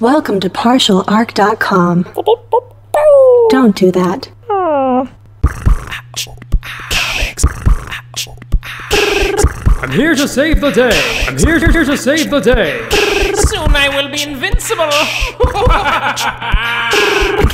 Welcome to partialarc.com. Don't do that. I'm here to save the day. I'm here, here to save the day. Soon I will be invincible.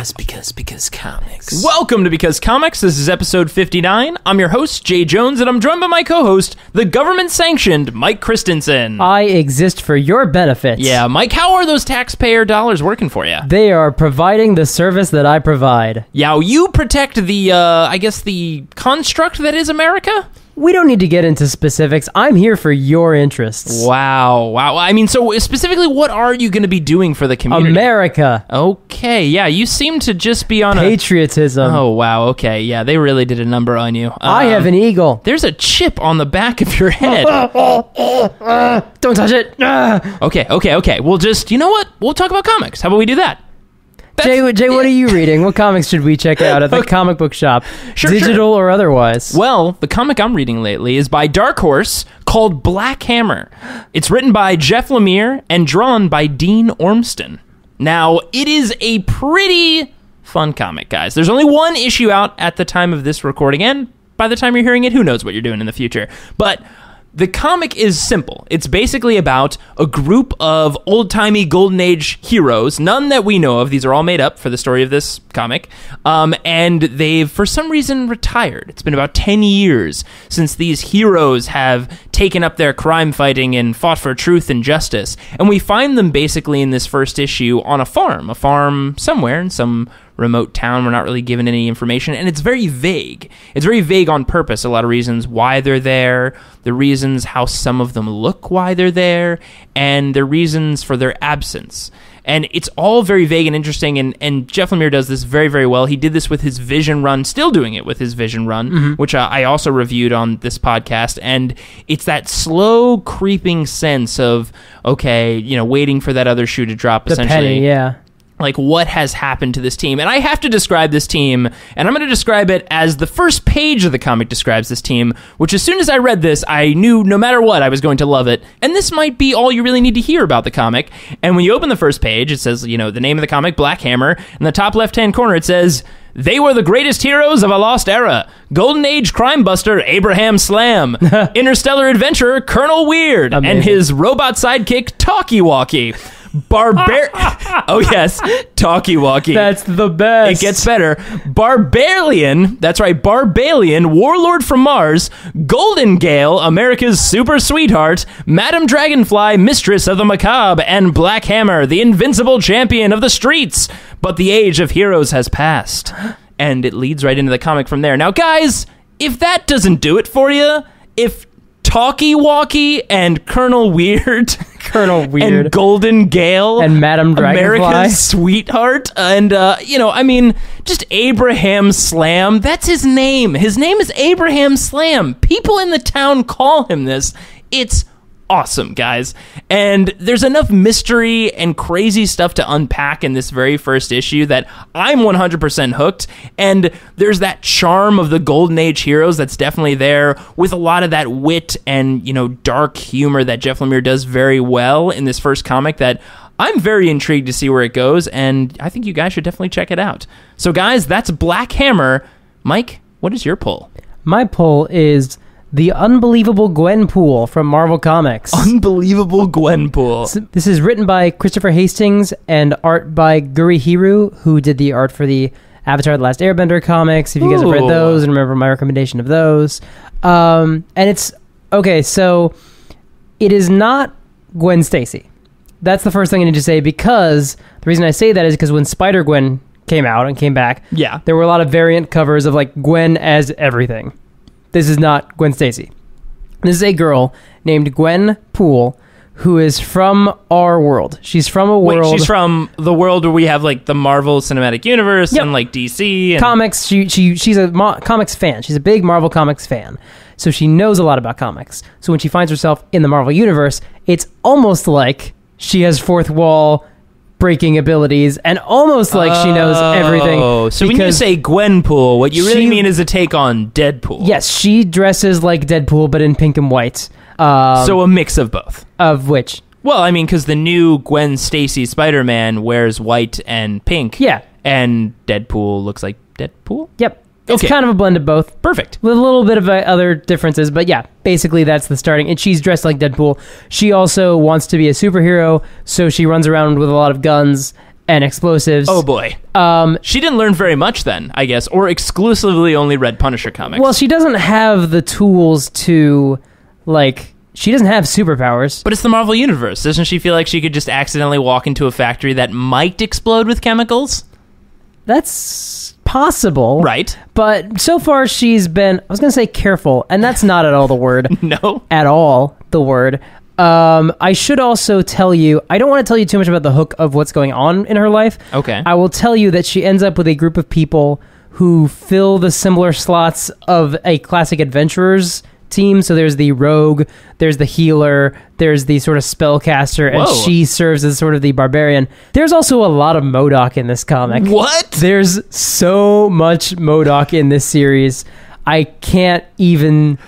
Because, because, because, because comics. Welcome to Because Comics. This is episode 59. I'm your host, Jay Jones, and I'm joined by my co host, the government sanctioned Mike Christensen. I exist for your benefits. yeah, Mike, how are those taxpayer dollars working for you? They are providing the service that I provide. Yeah, you protect the, uh, I guess, the construct that is America? We don't need to get into specifics. I'm here for your interests. Wow, wow. I mean, so specifically, what are you going to be doing for the community? America, Okay, yeah, you seem to just be on a. patriotism. Oh, wow, okay. Yeah, they really did a number on you. I Um, have an eagle. There's a chip on the back of your head. Don't touch it. Okay, okay, okay. We'll just, you know what? We'll talk about comics. How about we do that? Jay, Jay, what are you reading? What comics should we check out at the comic book shop, Sure, digital or otherwise? Well, the comic I'm reading lately is by Dark Horse called Black Hammer. It's written by Jeff Lemire and drawn by Dean Ormston. Now, it is a pretty fun comic, guys. There's only one issue out at the time of this recording, and by the time you're hearing it, who knows what you're doing in the future. But the comic is simple. It's basically about a group of old timey Golden Age heroes, none that we know of. These are all made up for the story of this comic. Um, and they've, for some reason, retired. It's been about 10 years since these heroes have taken up their crime fighting and fought for truth and justice. And we find them basically in this first issue on a farm, a farm somewhere in some remote town. We're not really given any information, and it's very vague. It's very vague on purpose. A lot of reasons why they're there, the reasons how some of them look why they're there, and the reasons for their absence. And it's all very vague and interesting, and, and Jeff Lemire does this very, very well. He did this with his Vision Run, still doing it with his Vision Run, which uh, I also reviewed on this podcast. And it's that slow creeping sense of, okay, you know, waiting for that other shoe to drop, the essentially penny, yeah. Like what has happened to this team. And I have to describe this team, and I'm going to describe it as the first page of the comic describes this team, which as soon as I read this, I knew no matter what, I was going to love it. And this might be all you really need to hear about the comic. And when you open the first page, it says, you know, the name of the comic, Black Hammer. In the top left hand corner, it says, they were the greatest heroes of a lost era. Golden Age crime buster Abraham Slam, interstellar adventurer Colonel Weird, and his robot sidekick Talkie Walkie. Barbar. oh yes, Talkie Walkie. That's the best. it gets better. Barbalian. That's right, Barbalian, warlord from Mars. Golden Gale, America's super sweetheart. Madam Dragonfly, mistress of the macabre, and Black Hammer, the invincible champion of the streets. But the age of heroes has passed, and it leads right into the comic from there. Now, guys, if that doesn't do it for you, if Talkie Walkie and Colonel Weird. Colonel Weird. and Golden Gale And Madame Dragonfly. America's sweetheart, and uh, you know, I mean, just Abraham Slam. That's his name. His name is Abraham Slam. People in the town call him this. It's awesome, guys. And there's enough mystery and crazy stuff to unpack in this very first issue that I'm 100% hooked. And there's that charm of the Golden Age heroes that's definitely there with a lot of that wit and, you know, dark humor that Jeff Lemire does very well in this first comic that I'm very intrigued to see where it goes. And I think you guys should definitely check it out. So, guys, that's Black Hammer. Mike, what is your pull? My pull is the unbelievable Gwenpool from Marvel Comics. Unbelievable Gwenpool. This is written by Christopher Hastings and art by Gurihiru, who did the art for the Avatar: The Last Airbender comics. If you guys have read those and remember my recommendation of those, um, and it's okay. So it is not Gwen Stacy. That's the first thing I need to say because the reason I say that is because when Spider Gwen came out and came back, Yeah. there were a lot of variant covers of like Gwen as everything. This is not Gwen Stacy. This is a girl named Gwen Poole who is from our world. She's from a Wait, world she's from the world where we have like the Marvel Cinematic Universe Yep. and like DC and comics. She she she's a mo- comics fan. She's a big Marvel comics fan. So she knows a lot about comics. So when she finds herself in the Marvel universe, it's almost like she has fourth wall breaking abilities and almost like she knows everything. Oh, so when you because- say Gwenpool, what you really she- mean is a take on Deadpool. Yes, she dresses like Deadpool, but in pink and white. Um, So a mix of both. of which Well, I mean, because the new Gwen Stacy Spider Man wears white and pink. Yeah. And Deadpool looks like Deadpool? Yep. It's Okay. kind of a blend of both. Perfect. with a little bit of uh, other differences, but yeah, basically that's the starting. And she's dressed like Deadpool. She also wants to be a superhero, so she runs around with a lot of guns and explosives. Oh boy. um, She didn't learn very much then, I guess, or exclusively only read Punisher comics. well, she doesn't have the tools to, like, she doesn't have superpowers. but it's the Marvel Universe. Doesn't she feel like she could just accidentally walk into a factory that might explode with chemicals? That's possible, Right. But so far, she's been, I was going to say careful, and that's not at all the word. No. at all the word. Um, I should also tell you, I don't want to tell you too much about the hook of what's going on in her life. Okay. I will tell you that she ends up with a group of people who fill the similar slots of a classic adventurers team. So there's the rogue, there's the healer, there's the sort of spellcaster, and Whoa. she serves as sort of the barbarian. There's also a lot of MODOK in this comic. What? There's so much MODOK in this series. I can't even.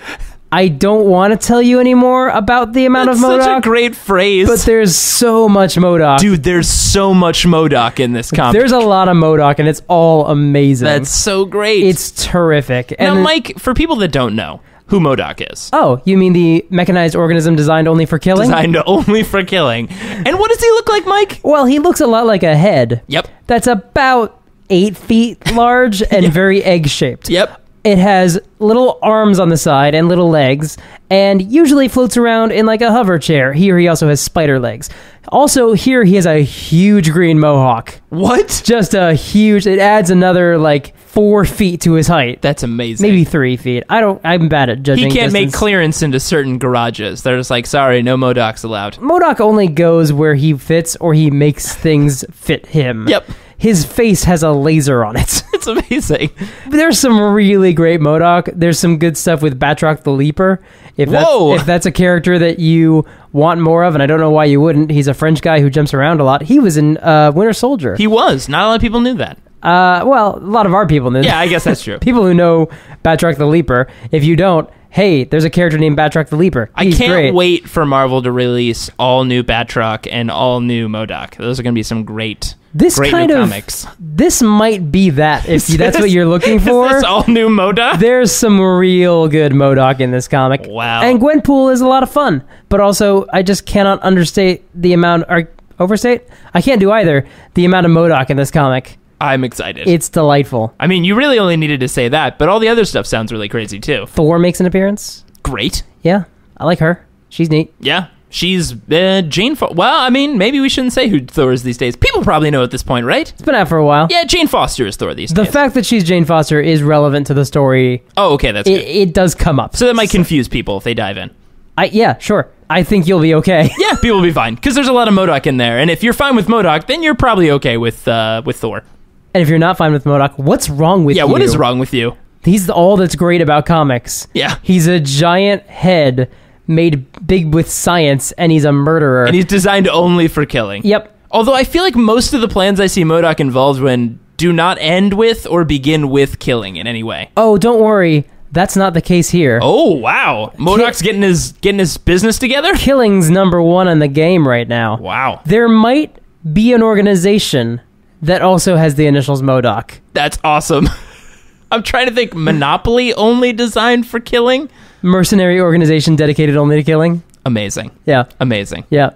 I don't want to tell you anymore about the amount That's of such a MODOK, great phrase. but there's so much MODOK. Dude, there's so much MODOK in this comic. there's a lot of MODOK, and it's all amazing. That's so great. it's terrific. And then- Mike, for people that don't know who MODOK is, oh, you mean the mechanized organism designed only for killing? designed only for killing. And what does he look like, Mike? Well, he looks a lot like a head. Yep. That's about eight feet large and very egg shaped. Yep. It has little arms on the side and little legs, and usually floats around in like a hover chair. Here he also has spider legs. Also, here he has a huge green mohawk. What? Just a huge. It adds another like four feet to his height. That's amazing. Maybe three feet. I don't. I'm bad at judging. he can't make clearance into certain garages. They're just like, sorry, no MODOKs allowed. MODOK only goes where he fits, or he makes things fit him. Yep. His face has a laser on it. It's amazing. There's some really great MODOK. There's some good stuff with Batroc the Leaper. If that's, Whoa. if that's a character that you want more of, and I don't know why you wouldn't, he's a French guy who jumps around a lot. He was in uh, Winter Soldier. He was. Not a lot of people knew that. Uh, well, a lot of our people knew. Yeah, I guess that's true. people who know Batroc the Leaper. If you don't, hey, there's a character named Batroc the Leaper. I can't great. wait for Marvel to release all new Batroc and all new MODOK. Those are going to be some great, This great kind of comics. this might be that if that's what you're looking for. all new MODOK? There's some real good MODOK in this comic. Wow. And Gwenpool is a lot of fun, but also I just cannot understate the amount or overstate. I can't do either. The amount of MODOK in this comic. I'm excited. It's delightful. I mean, you really only needed to say that, but all the other stuff sounds really crazy too. Thor makes an appearance. Great. Yeah, I like her. She's neat. Yeah. She's uh, Jane. Fo- well, I mean, maybe we shouldn't say who Thor is these days. People probably know at this point, right? It's been out for a while. Yeah, Jane Foster is Thor these The days. The fact that she's Jane Foster is relevant to the story. oh, okay, that's It, good. it does come up. So that might confuse people if they dive in. I yeah, sure. I think you'll be okay. Yeah, people will be fine because there's a lot of MODOK in there, and if you're fine with MODOK, then you're probably okay with uh, with Thor. And if you're not fine with MODOK, what's wrong with you? Yeah, you? what is wrong with you? He's all that's great about comics. Yeah. He's a giant head made big with science, and he's a murderer. And he's designed only for killing. yep. Although I feel like most of the plans I see MODOK involved in do not end with or begin with killing in any way. Oh, don't worry. That's not the case here. Oh wow, MODOK's getting his getting his business together. Killing's number one in the game right now. Wow, There might be an organization that also has the initials MODOK. that's awesome. I'm trying to think. Monopoly only designed for killing. Mercenary organization dedicated only to killing. Amazing, Yeah. amazing. Yeah.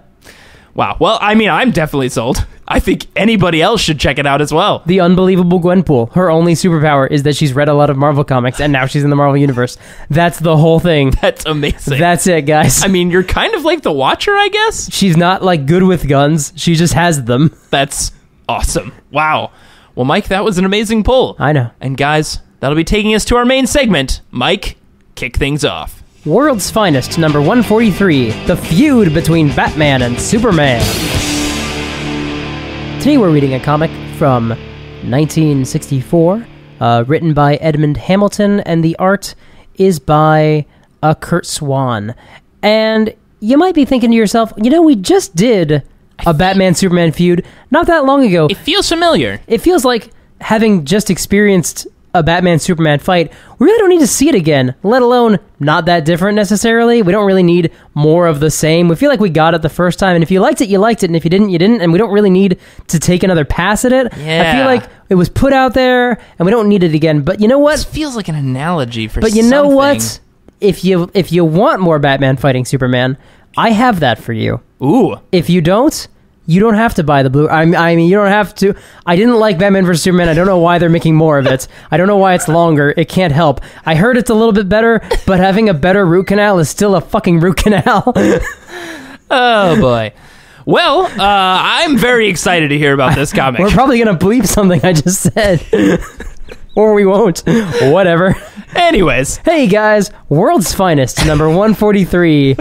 Wow. Well, I mean, I'm definitely sold. I think anybody else should check it out as well. The unbelievable Gwenpool. Her only superpower is that she's read a lot of Marvel comics and now she's in the Marvel Universe. That's the whole thing. That's amazing. That's it, guys. I mean, you're kind of like the Watcher, I guess. She's not like good with guns. She just has them. That's awesome. Wow. Well, Mike, that was an amazing pull. I know. And guys, that'll be taking us to our main segment. Mike, kick things off. World's Finest, number 143 The Feud Between Batman and Superman. Today we're reading a comic from 1964, uh, written by Edmond Hamilton, and the art is by uh, Curt Swan. And you might be thinking to yourself, you know, we just did a Batman Superman feud not that long ago. It feels familiar. It feels like having just experienced a Batman Superman fight, we really don't need to see it again, let alone not that different necessarily. We don't really need more of the same. We feel like we got it the first time, and if you liked it, you liked it, and if you didn't, you didn't, and we don't really need to take another pass at it. Yeah. I feel like it was put out there, and we don't need it again. But you know what? This feels like an analogy for But you know what? If you if you want more Batman fighting Superman, I have that for you. Ooh. If you don't, you don't have to buy the blue. I, I mean, you don't have to. I didn't like Batman vs Superman. I don't know why they're making more of it. I don't know why it's longer. It can't help. I heard it's a little bit better, but having a better root canal is still a fucking root canal. Oh boy. Well, uh, I'm very excited to hear about this comic. We're probably gonna bleep something I just said, or we won't. Whatever. Anyways, Hey guys, World's Finest, number 143,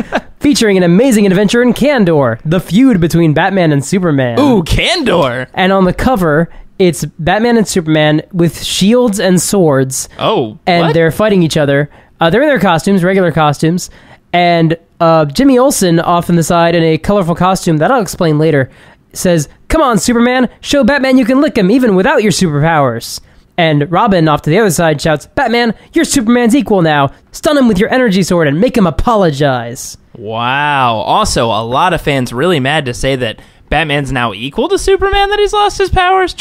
featuring an amazing adventure in Kandor, the feud between Batman and Superman. ooh, Kandor. And on the cover, it's Batman and Superman with shields and swords, Oh, and what? they're fighting each other. Uh, they're in their costumes, regular costumes, and uh, Jimmy Olsen off on the side in a colorful costume that I'll explain later says, "Come on, Superman, show Batman you can lick him even without your superpowers." And Robin off to the other side shouts, "Batman, you're Superman's equal now. Stun him with your energy sword and make him apologize." Wow. Also, a lot of fans really mad to say that Batman's now equal to Superman that he's lost his powers.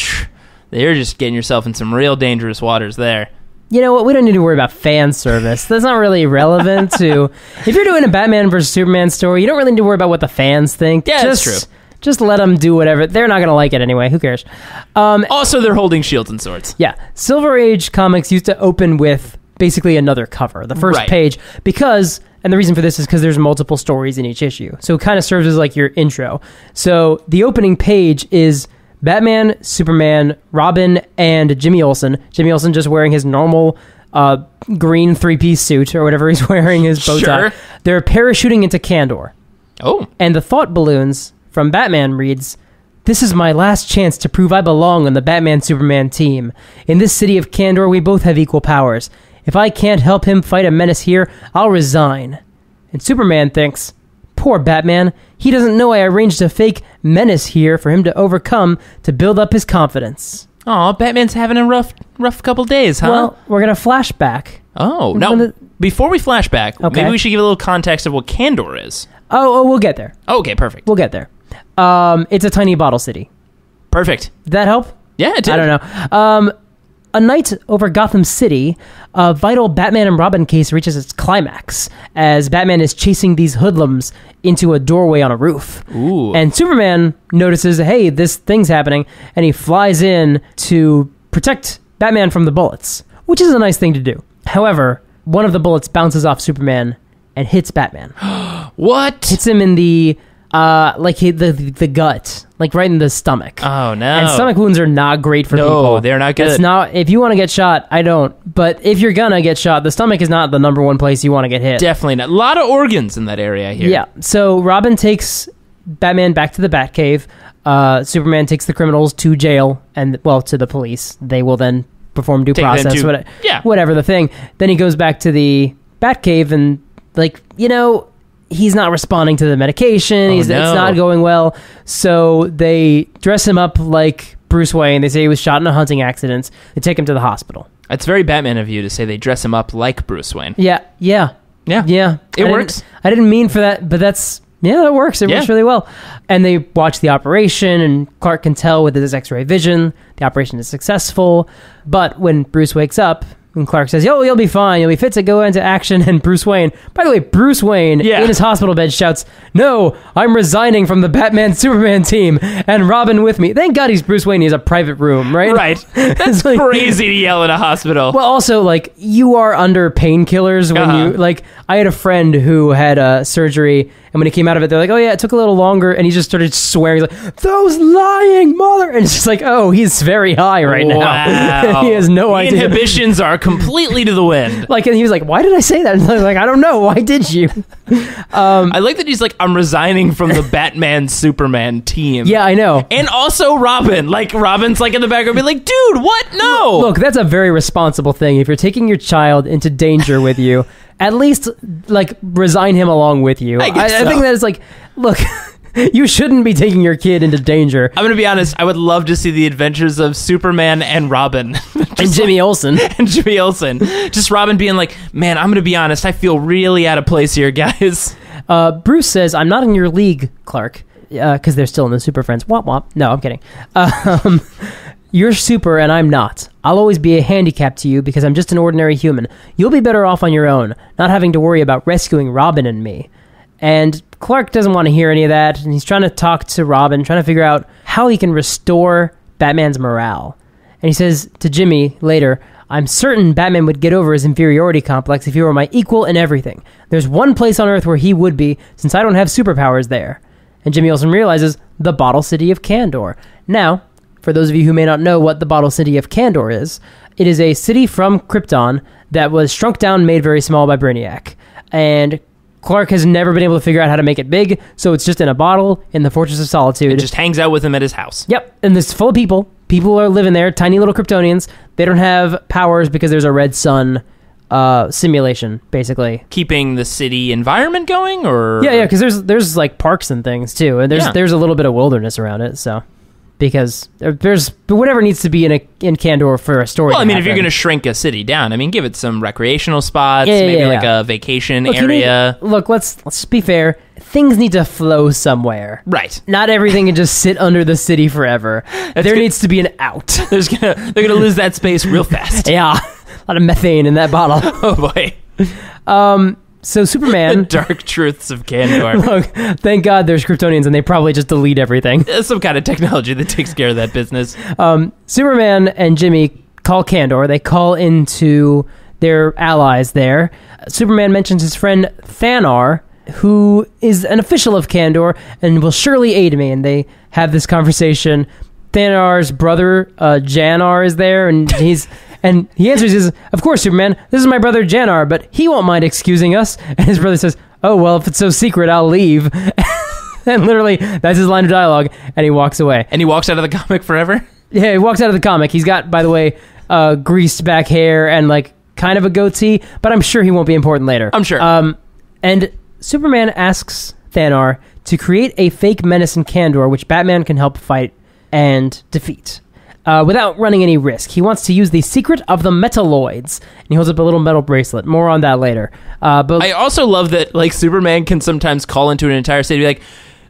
They're just getting yourself in some real dangerous waters there. You know what? We don't need to worry about fan service. That's not really relevant to. If you're doing a Batman versus Superman story, you don't really need to worry about what the fans think. Yeah, that's true. Just let them do whatever. They're not going to like it anyway. Who cares? Um, Also, they're holding shields and swords. yeah, Silver Age comics used to open with basically another cover, the first Right. page, because. And the reason for this is because there's multiple stories in each issue. So it kind of serves as like your intro. So the opening page is Batman, Superman, Robin, and Jimmy Olsen. Jimmy Olsen just wearing his normal uh, green three piece suit or whatever he's wearing, his bow tie. Sure. They're parachuting into Kandor. Oh, And the thought balloons from Batman reads This is my last chance to prove I belong on the Batman Superman team. In this city of Kandor, we both have equal powers. If I can't help him fight a menace here, I'll resign. And Superman thinks, Poor Batman. He doesn't know I arranged a fake menace here for him to overcome to build up his confidence. Aw, Batman's having a rough, rough couple days, huh? Well, we're going to flashback. oh, no. the- Before we flashback, Okay. maybe we should give a little context of what Kandor is. Oh, oh, we'll get there. Okay, perfect. We'll get there. Um, it's a tiny bottle city. Perfect. Did that help? Yeah, it did. I don't know. Um, a night over Gotham City, a vital Batman and Robin case reaches its climax as Batman is chasing these hoodlums into a doorway on a roof. Ooh. And Superman notices, hey, this thing's happening, and he flies in to protect Batman from the bullets, which is a nice thing to do. However, one of the bullets bounces off Superman and hits Batman. what? hits him in the uh like he, the the gut, like right in the stomach. oh, no. And stomach wounds are not great for No, people. they're not good. It's not if you want to get shot, I don't. But if you're gonna get shot, the stomach is not the number one place you want to get hit. Definitely not. A lot of organs in that area here. Yeah. So Robin takes Batman back to the Batcave. Uh, Superman takes the criminals to jail and well to the police. They will then perform due Take process. to- what- yeah. Whatever the thing. Then he goes back to the Batcave and like you know he's not responding to the medication. he's Oh, no. it's not going well. So they dress him up like Bruce Wayne. They say he was shot in a hunting accident. They take him to the hospital. It's very Batman of you to say they dress him up like Bruce Wayne. Yeah. Yeah. Yeah. Yeah, It I didn't- works. I didn't mean for that, but that's yeah, that works. It Yeah. works really well. And they watch the operation, and Clark can tell with his X-ray vision the operation is successful. But when Bruce wakes up, and Clark says, "Yo, you'll be fine. You'll be fit to go into action." And Bruce Wayne, by the way, Bruce Wayne Yeah. in his hospital bed shouts, "No, I'm resigning from the Batman Superman team, and Robin with me." Thank God he's Bruce Wayne. He has a private room, right? Right. That's like- crazy to yell in a hospital. Well, also like you are under painkillers when Uh-huh. you like. I had a friend who had uh, surgery, and when he came out of it, they're like, "Oh yeah, it took a little longer," and he just started swearing. He's like, "Those lying mother!" And it's just like, "Oh, he's very high right now. Wow. he has no The idea." Inhibitions are completely to the wind. Like, and he was like, "Why did I say that?" And I was like, "I don't know. Why did you?" Um, I like that he's like, I'm resigning from the Batman Superman team. Yeah, I know. And also Robin. Like, Robin's like in the background, be like, dude, what? No. Look, that's a very responsible thing. If you're taking your child into danger with you, at least like resign him along with you. I guess I, think that is like, look, you shouldn't be taking your kid into danger. I'm gonna be honest. I would love to see the adventures of Superman and Robin and Jimmy Olsen. and Jimmy Olsen. Just Robin being like, man, I'm going to be honest. I feel really out of place here, guys. Uh, Bruce says, "I'm not in your league, Clark, because they're still in the Super Friends." Womp womp. No, I'm kidding. Um, you're super, and I'm not. I'll always be a handicap to you because I'm just an ordinary human. You'll be better off on your own, not having to worry about rescuing Robin and me. And Clark doesn't want to hear any of that, and he's trying to talk to Robin, trying to figure out how he can restore Batman's morale. And he says to Jimmy later, I'm certain Batman would get over his inferiority complex if he were my equal in everything. There's one place on Earth where he would be, since I don't have superpowers there. And Jimmy Olsen realizes the Bottle City of Kandor. Now, for those of you who may not know what the Bottle City of Kandor is, it is a city from Krypton that was shrunk down, made very small by Brainiac. And Clark has never been able to figure out how to make it big, so it's just in a bottle in the Fortress of Solitude. It just hangs out with him at his house. Yep, and it's full of people. People are living there, tiny little Kryptonians. They don't have powers because there's a red sun uh, simulation, basically. Keeping the city environment going, or Yeah, yeah, because there's there's like parks and things too, and there's Yeah. there's a little bit of wilderness around it. So because there- there's whatever needs to be in a in Kandor for a story. Well, I mean, if you're going to shrink a city down, I mean, give it some recreational spots, Yeah, yeah, maybe yeah, like a vacation look, you need- area. look, let's let's be fair. Things need to flow somewhere. Right. Not everything can just sit under the city forever. there good. needs to be an out. There's gonna they're gonna lose that space real fast. yeah, a lot of methane in that bottle. Oh boy, um, So the Superman. dark truths of Kandor. Look, thank God there's Kryptonians, and they probably just delete everything. There's some kind of technology that takes care of that business. Um, Superman and Jimmy call Kandor. They call into their allies there. Superman mentions his friend Thanar, who is an official of Kandor and will surely aid me. And they have this conversation. Thanar's brother uh, Janar is there, and he's and he answers, is, of course, Superman. This is my brother Janar, but he won't mind excusing us." And his brother says, "Oh well, if it's so secret, I'll leave." and literally, that's his line of dialogue, and he walks away. And he walks out of the comic forever. Yeah, he walks out of the comic. He's got, by the way, uh, greased back hair and like kind of a goatee, but I'm sure he won't be important later. I'm sure. Um, and Superman asks Thanar to create a fake menace in Kandor, which Batman can help fight and defeat. Uh, without running any risk, he wants to use the secret of the Metalloids, and he holds up a little metal bracelet. More on that later. Uh, but I also love that like Superman can sometimes call into an entire city and be like,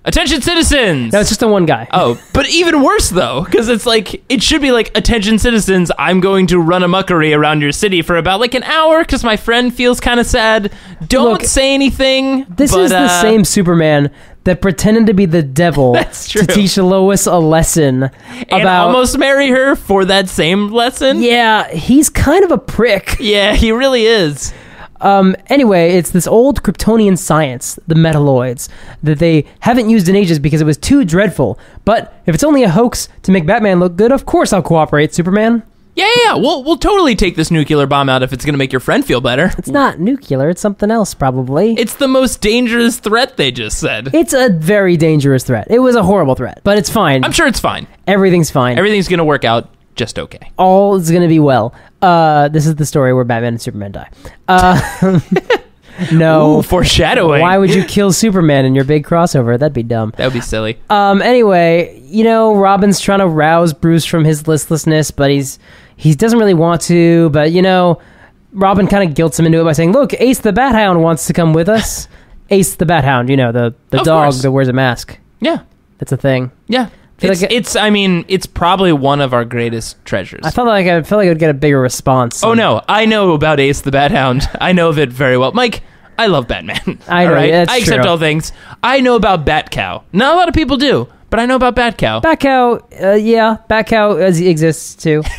"Attention, citizens!" no, it's just the one guy. Oh, but even worse though, because it's like it should be like, attention, citizens! I'm going to run a muckery around your city for about like an hour because my friend feels kind of sad. Don't Look, say anything. This but, is the uh, same Superman that pretended to be the devil That's true. to teach Lois a lesson and about. almost marry her for that same lesson. yeah, he's kind of a prick. Yeah, he really is. Um, anyway, it's this old Kryptonian science, the metalloids, that they haven't used in ages because it was too dreadful. But if it's only a hoax to make Batman look good, of course I'll cooperate, Superman. Yeah, yeah, yeah. We'll we'll totally take this nuclear bomb out if it's gonna make your friend feel better. It's not nuclear, it's something else, probably. It's the most dangerous threat they just said. it's a very dangerous threat. It was a horrible threat, but it's fine. I'm sure it's fine. Everything's fine. Everything's gonna work out just okay. all is going to be well. Uh, this is the story where Batman and Superman die. Uh, no. Ooh, foreshadowing. Why would you kill Superman in your big crossover? That'd be dumb. That would be silly. Um, anyway, you know, Robin's trying to rouse Bruce from his listlessness, but he's he doesn't really want to. But you know, Robin kind of guilts him into it by saying, "Look, Ace the Bat Hound wants to come with us." Ace the Bat Hound, you know, the the Of dog course. that wears a mask. Yeah, That's a thing. yeah. Feel It's, like it- it's. I mean, it's probably one of our greatest treasures. I felt like I felt like I'd get a bigger response. oh no, I know about Ace the Bat Hound. I know of it very well, Mike. I love Batman. I know, all right? that's I accept true. all things. I know about Bat Cow. Not a lot of people do, but I know about Bat Cow. Bat Cow, uh, yeah, Bat Cow uh, exists too.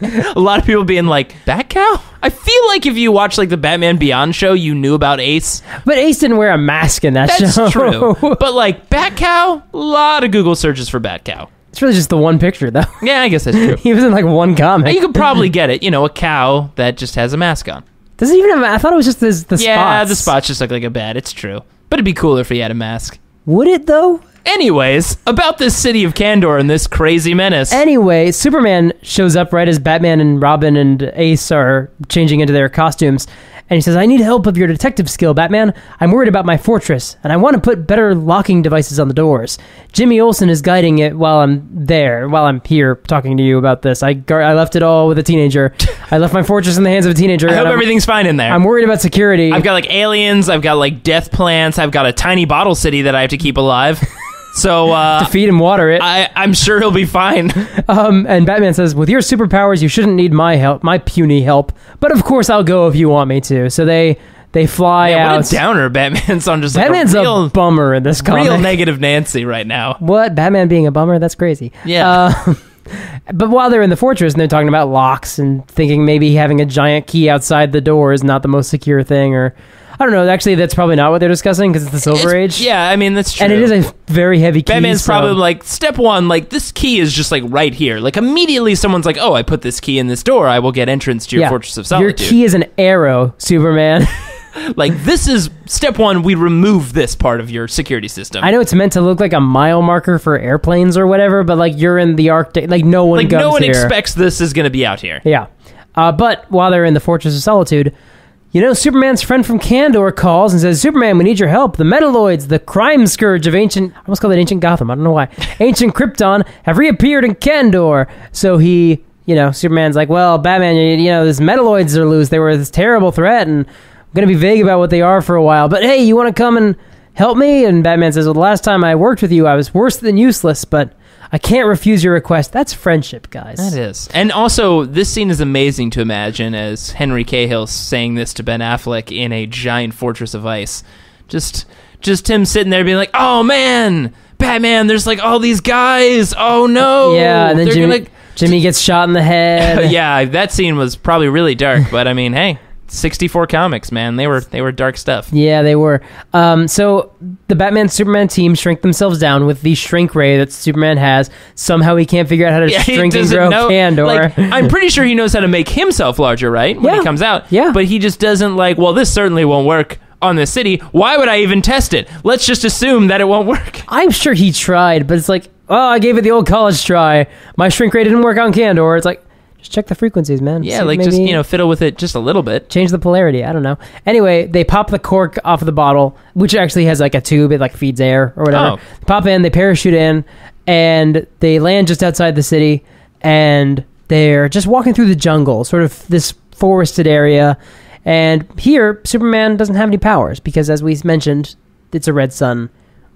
a lot of people being like, Bat Cow? I feel like if you watch like the Batman Beyond show, you knew about Ace. But Ace didn't wear a mask in that That's show. true. But like Bat Cow, a lot of Google searches for Bat Cow. it's really just the one picture, though. Yeah, I guess that's true. he was in like one comic. you could probably get it. You know, a cow that just has a mask on. Does it even have? I thought it was just this, the spots. yeah, spots. the spots just look like a bat. It's true. But it'd be cooler if he had a mask. Would it though? Anyways, about this city of Kandor and this crazy menace. Anyway, Superman shows up right as Batman and Robin and Ace are changing into their costumes. And he says, I need help of your detective skill, Batman. I'm worried about my fortress, and I want to put better locking devices on the doors. Jimmy Olsen is guiding it while I'm there, while I'm here talking to you about this. I, I left it all with a teenager. I left my fortress in the hands of a teenager. I hope I'm, everything's fine in there. I'm worried about security. I've got like aliens, I've got like death plants, I've got a tiny bottle city that I have to keep alive. So uh, to feed and water it. I, I'm sure he'll be fine. Um, and Batman says, "With your superpowers, you shouldn't need my help, my puny help. But of course, I'll go if you want me to." So they they fly Yeah, out. what a downer Batman's on just like Batman's a real, a bummer in this comic. real negative Nancy right now. what Batman being a bummer? That's crazy. Yeah. Uh, but while they're in the fortress and they're talking about locks and thinking maybe having a giant key outside the door is not the most secure thing, or I don't know. Actually, that's probably not what they're discussing because it's the Silver It's- Age. Yeah, I mean that's true. And it is a very heavy key. Batman's so- probably like step one, like this key is just like right here. Like immediately, someone's like, "Oh, I put this key in this door. I will get entrance to your fortress of solitude. Your solitude." key is an arrow, Superman. like this is step one. We remove this part of your security system. I know it's meant to look like a mile marker for airplanes or whatever, but like you're in the Arctic, like no one like goes no one here. expects this is going to be out here. Yeah, uh, but while they're in the Fortress of Solitude, you know, Superman's friend from Kandor calls and says, "Superman, we need your help. The Metaloids, the crime scourge of ancient, I almost called it ancient Gotham. I don't know why. ancient Krypton have reappeared in Kandor." So he, you know, Superman's like, "Well, Batman, you, you know, these Metaloids are loose. They were this terrible threat, and I'm gonna be vague about what they are for a while. But hey, you want to come and help me?" And Batman says, "Well, the last time I worked with you, I was worse than useless, but." I can't refuse your request. That's friendship, guys. That is. And also, this scene is amazing to imagine as Henry Cahill saying this to Ben Affleck in a giant fortress of ice. Just just him sitting there being like, "Oh man, Batman, there's like all these guys. Oh no." Yeah, and then They're Jimmy, gonna- Jimmy gets shot in the head. yeah, that scene was probably really dark, but I mean, hey, 64 comics, man. They were they were dark stuff. Yeah, they were. Um, so the Batman Superman team shrink themselves down with the shrink ray that Superman has. Somehow he can't figure out how to Yeah, shrink and grow know. Kandor. Like, I'm pretty sure he knows how to make himself larger, right? When Yeah. he comes out. Yeah. But he just doesn't like, well, this certainly won't work on this city. Why would I even test it? Let's just assume that it won't work. I'm sure he tried, but it's like, oh, I gave it the old college try. My shrink ray didn't work on Kandor. It's like, just check the frequencies, man. Yeah, See like just, you know, fiddle with it just a little bit. change the polarity. I don't know. Anyway, they pop the cork off of the bottle, which actually has like a tube. It like feeds air or whatever. Oh. Pop in, they parachute in, and they land just outside the city. And they're just walking through the jungle, sort of this forested area. And here, Superman doesn't have any powers because, as we mentioned, it's a red sun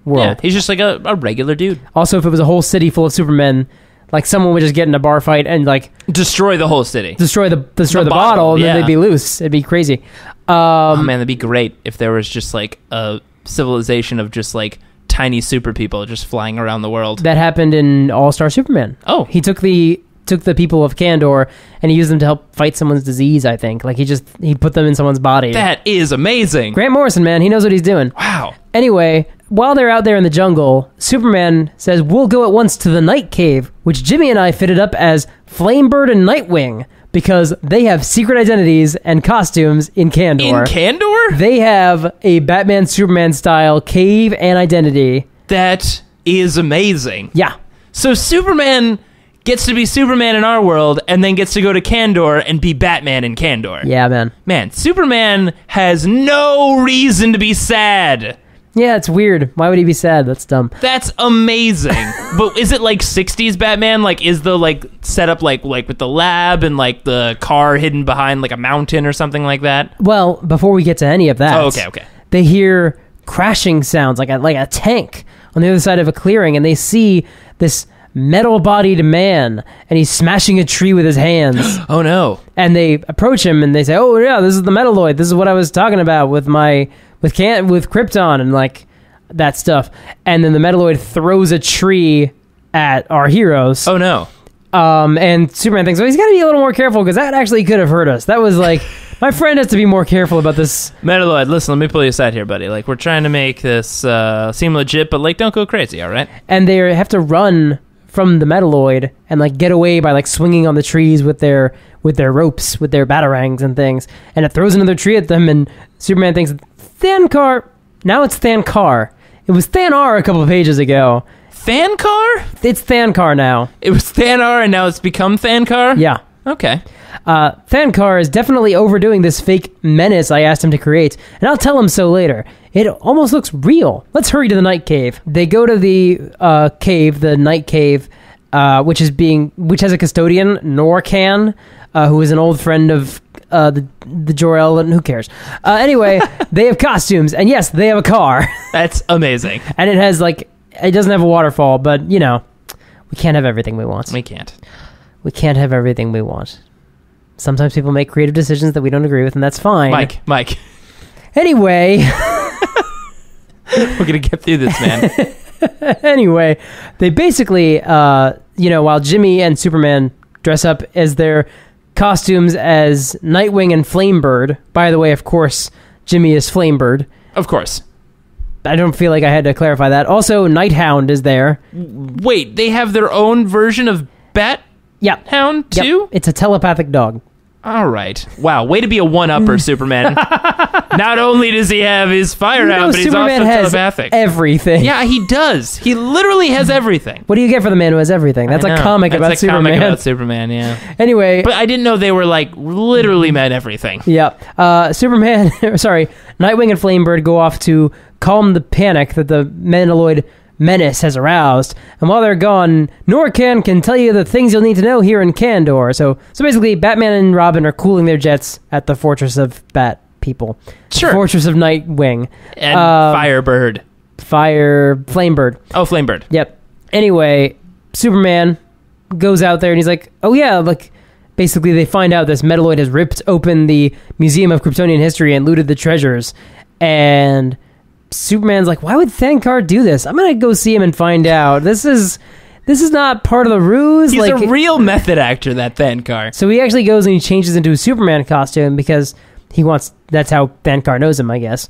world. Yeah, he's just like a, a regular dude. Also, if it was a whole city full of Supermen, like someone would just get in a bar fight and like Destroy the whole city. destroy the destroy The the, bottle, bottle, and yeah. then they'd be loose. It'd be crazy. Um, oh man, that'd be great if there was just like a civilization of just like tiny super people just flying around the world. that happened in All Star Superman. Oh. he took the took the people of Kandor and he used them to help fight someone's disease. I think like he just he put them in someone's body. that is amazing. Grant Morrison, man, he knows what he's doing. Wow. Anyway, while they're out there in the jungle, Superman says, We'll go at once to the Night Cave, which Jimmy and I fitted up as Flamebird and Nightwing because they have secret identities and costumes in Kandor. In Kandor? they have a Batman Superman style cave and identity. That is amazing. Yeah. So Superman gets to be Superman in our world and then gets to go to Kandor and be Batman in Kandor. Yeah, man. Man, Superman has no reason to be sad. Yeah, it's weird. Why would he be sad? That's dumb. That's amazing. but is it like 60s Batman? Like is the like setup like like with the lab and like the car hidden behind like a mountain or something like that? Well, before we get to any of that, Oh, okay, okay. they hear crashing sounds like a like a tank on the other side of a clearing, and they see this metal-bodied man, and he's smashing a tree with his hands. Oh no. and they approach him, and they say, "Oh yeah, this is the Metaloid. This is what I was talking about with my with can with Krypton and like that stuff." And then the Metaloid throws a tree at our heroes. Oh no. Um, and Superman thinks, well, he's got to be a little more careful because that actually could have hurt us. That was like, my friend has to be more careful about this. Metaloid, listen, let me pull you aside here, buddy. Like we're trying to make this uh, seem legit, but like don't go crazy, all right? And they have to run from the Metaloid and like get away by like swinging on the trees with their with their ropes, with their batarangs and things. And it throws another tree at them, and Superman thinks, Thankar. Now it's Thankar. It was Thanar a couple of pages ago. Thankar? It's Thankar now. It was Thanar and now it's become Thankar? Yeah. Okay. Uh, Thankar is definitely overdoing this fake menace I asked him to create, and I'll tell him so later. It almost looks real. Let's hurry to the night cave. They go to the uh, cave, the night cave, uh, which is being which has a custodian, Norcan, uh, who is an old friend of uh, the the Jor-El, and who cares? Uh, anyway, they have costumes, and yes, they have a car, That's amazing. and it has like it doesn't have a waterfall, but you know, we can't have everything we want. We can't. We can't have everything we want. Sometimes people make creative decisions that we don't agree with, and that's fine. Mike, Mike, Anyway, we're going to get through this, man. anyway, they basically, uh, you know, while Jimmy and Superman dress up as their costumes as Nightwing and Flamebird. By the way, of course, Jimmy is Flamebird. of course. I don't feel like I had to clarify that. Also, Nighthound is there. Wait, they have their own version of Bat Yep. Hound Yep. too? It's a telepathic dog. All right. Wow, way to be a one-upper, Superman. Not only does he have his fire hound, but he's Superman also has telepathic. everything. yeah, he does. He literally has everything. What do you get for the man who has everything? That's I a know. comic That's about a Superman. comic about Superman, yeah. anyway, But I didn't know they were like literally meant everything. Yep. Uh, Superman, sorry, Nightwing and Flamebird go off to calm the panic that the Mandaloid menace has aroused. And while they're gone, Norcan can tell you the things you'll need to know here in Kandor. So, so basically, Batman and Robin are cooling their jets at the Fortress of Bat People. Sure. Fortress of Nightwing. And Um, Firebird. Fire, Flamebird. Oh, Flamebird. Yep. Anyway, Superman goes out there and he's like, "Oh yeah, like basically they find out this Metaloid has ripped open the Museum of Kryptonian History and looted the treasures." And Superman's like, "Why would Thankar do this? I'm going to go see him and find out. This is this is not part of the ruse." He's like a real method actor, that Thankar. so he actually goes and he changes into a Superman costume because he wants that's how Thankar knows him, I guess.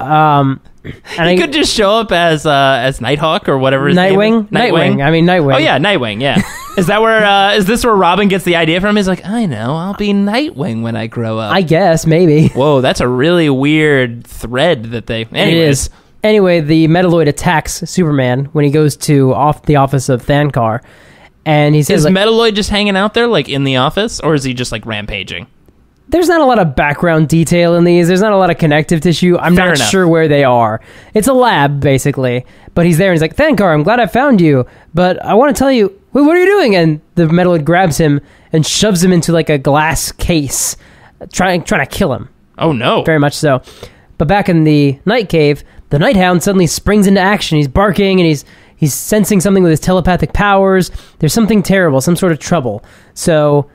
Um and He I, could just show up as uh, as Nighthawk or whatever his Nightwing? name is. Nightwing. I mean Nightwing. Oh yeah, Nightwing. Yeah. is that where? Uh, is this where Robin gets the idea from? He's like, I know, I'll be Nightwing when I grow up. I guess maybe. Whoa, that's a really weird thread that they. Anyways, It is. Anyway, the Metaloid attacks Superman when he goes to off the office of Thankar, and he says, Is like, Metaloid just hanging out there, like in the office, or is he just like rampaging? "There's not a lot of background detail in these. There's not a lot of connective tissue. I'm Fair not enough. sure where they are. It's a lab, basically. But he's there, and he's like, Thankar, I'm glad I found you, but I want to tell you, wait, what are you doing?" And the Metaloid grabs him and shoves him into like a glass case, trying trying to kill him. Oh no! Very much so. But back in the night cave, the Nighthound suddenly springs into action. He's barking and he's he's sensing something with his telepathic powers. There's something terrible, some sort of trouble. So,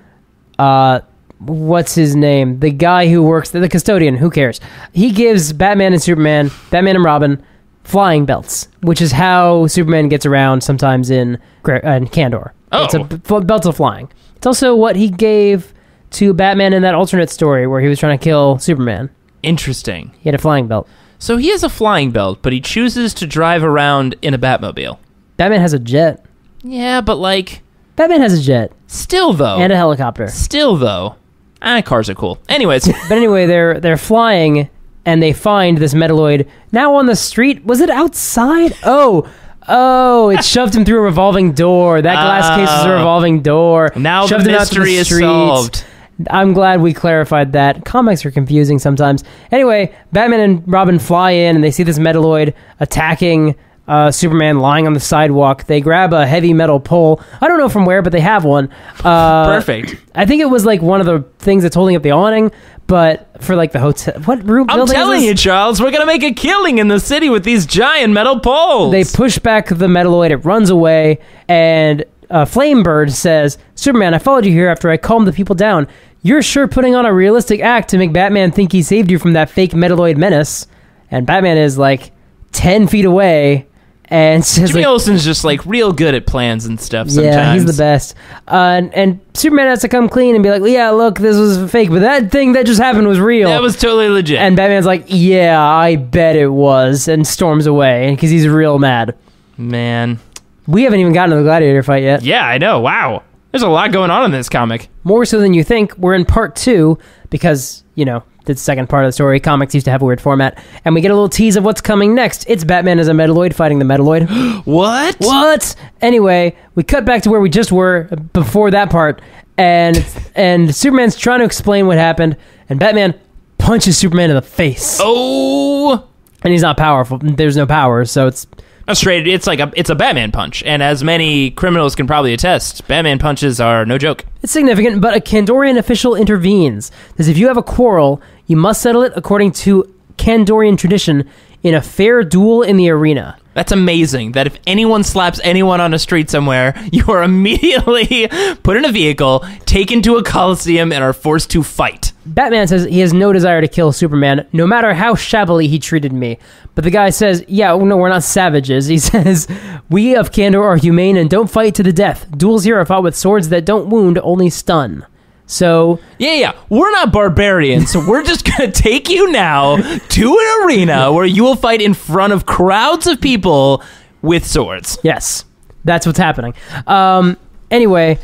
uh, what's his name? The guy who works, the custodian. Who cares? He gives Batman and Superman, Batman and Robin, flying belts, which is how Superman gets around sometimes in uh, in Kandor. Oh. It's a belt of flying. It's also what he gave to Batman in that alternate story where he was trying to kill Superman. Interesting. He had a flying belt. So he has a flying belt, but he chooses to drive around in a Batmobile. Batman has a jet. Yeah, but like, Batman has a jet still though, and a helicopter. still though, ah, cars are cool. Anyways, But anyway, they're they're flying and they find this metaloid now on the street. Was it outside? Oh, oh! It shoved him through a revolving door. That glass case is a Oh. revolving door. now Shoved the him out to mystery is solved. I'm glad we clarified that. Comics are confusing sometimes. Anyway, Batman and Robin fly in and they see this metaloid attacking uh, Superman lying on the sidewalk. They grab a heavy metal pole. I don't know from where, but they have one. Uh, Perfect. I think it was like one of the things that's holding up the awning, but for like the hotel. What room? I'm telling you, Charles, we're gonna make a killing in the city with these giant metal poles. They push back the metaloid. It runs away, and uh, Flamebird says, "Superman, I followed you here after I calmed the people down. You're sure putting on a realistic act to make Batman think he saved you from that fake metaloid menace." And Batman is like ten feet away, and says, Jimmy like, Olsen's just like real good at plans and stuff. Sometimes. "Yeah, he's the best." Uh, and, and Superman has to come clean and be like, "Yeah, look, this was fake, but that thing that just happened was real." That was totally legit. and Batman's like, "Yeah, I bet it was," and storms away because he's real mad. Man, We haven't even gotten to the gladiator fight yet. yeah, I know. Wow, there's a lot going on in this comic. More so than you think. We're in part two because, you know, the second part of the story. Comics used to have a weird format, and we get a little tease of what's coming next. It's Batman as a Metaloid fighting the Metaloid. What? what? Anyway, we cut back to where we just were before that part, and and Superman's trying to explain what happened, and Batman punches Superman in the face, Oh, and he's not powerful. There's no power, so it's straight. It's like a it's a Batman punch, and as many criminals can probably attest, Batman punches are no joke. It's significant, but a Kandorian official intervenes. Says if you have a quarrel, you must settle it according to Kandorian tradition in a fair duel in the arena. That's amazing. That if anyone slaps anyone on a street somewhere, you are immediately put in a vehicle, taken to a coliseum, and are forced to fight. Batman says he has no desire to kill Superman, no matter how shabbily he treated me. But the guy says, Yeah, no, we're not savages. He says, We of Kandor are humane and don't fight to the death. Duels here are fought with swords that don't wound, only stun. So, Yeah, yeah. We're not barbarians, so we're just gonna take you now to an arena where you will fight in front of crowds of people with swords. yes, that's what's happening. Um, anyway,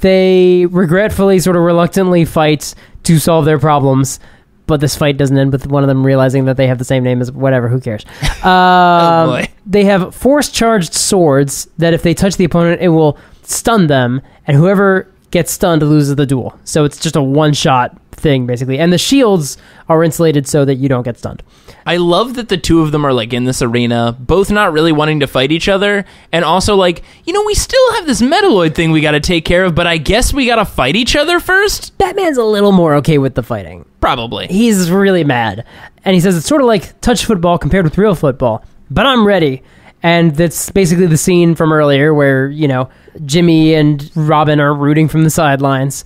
they regretfully, sort of reluctantly fight to solve their problems. But this fight doesn't end with one of them realizing that they have the same name as whatever. Who cares? Um, boy. They have force charged swords that if they touch the opponent, it will stun them, and whoever gets stunned loses the duel. So it's just a one shot thing, basically. And the shields are insulated so that you don't get stunned. I love that the two of them are like in this arena, both not really wanting to fight each other, and also like, you know, we still have this Metaloid thing we gotta take care of, but I guess we gotta fight each other first? Batman's a little more okay with the fighting. Probably. He's really mad. And he says it's sort of like touch football compared with real football. But I'm ready. And that's basically the scene from earlier where, you know, Jimmy and Robin are rooting from the sidelines.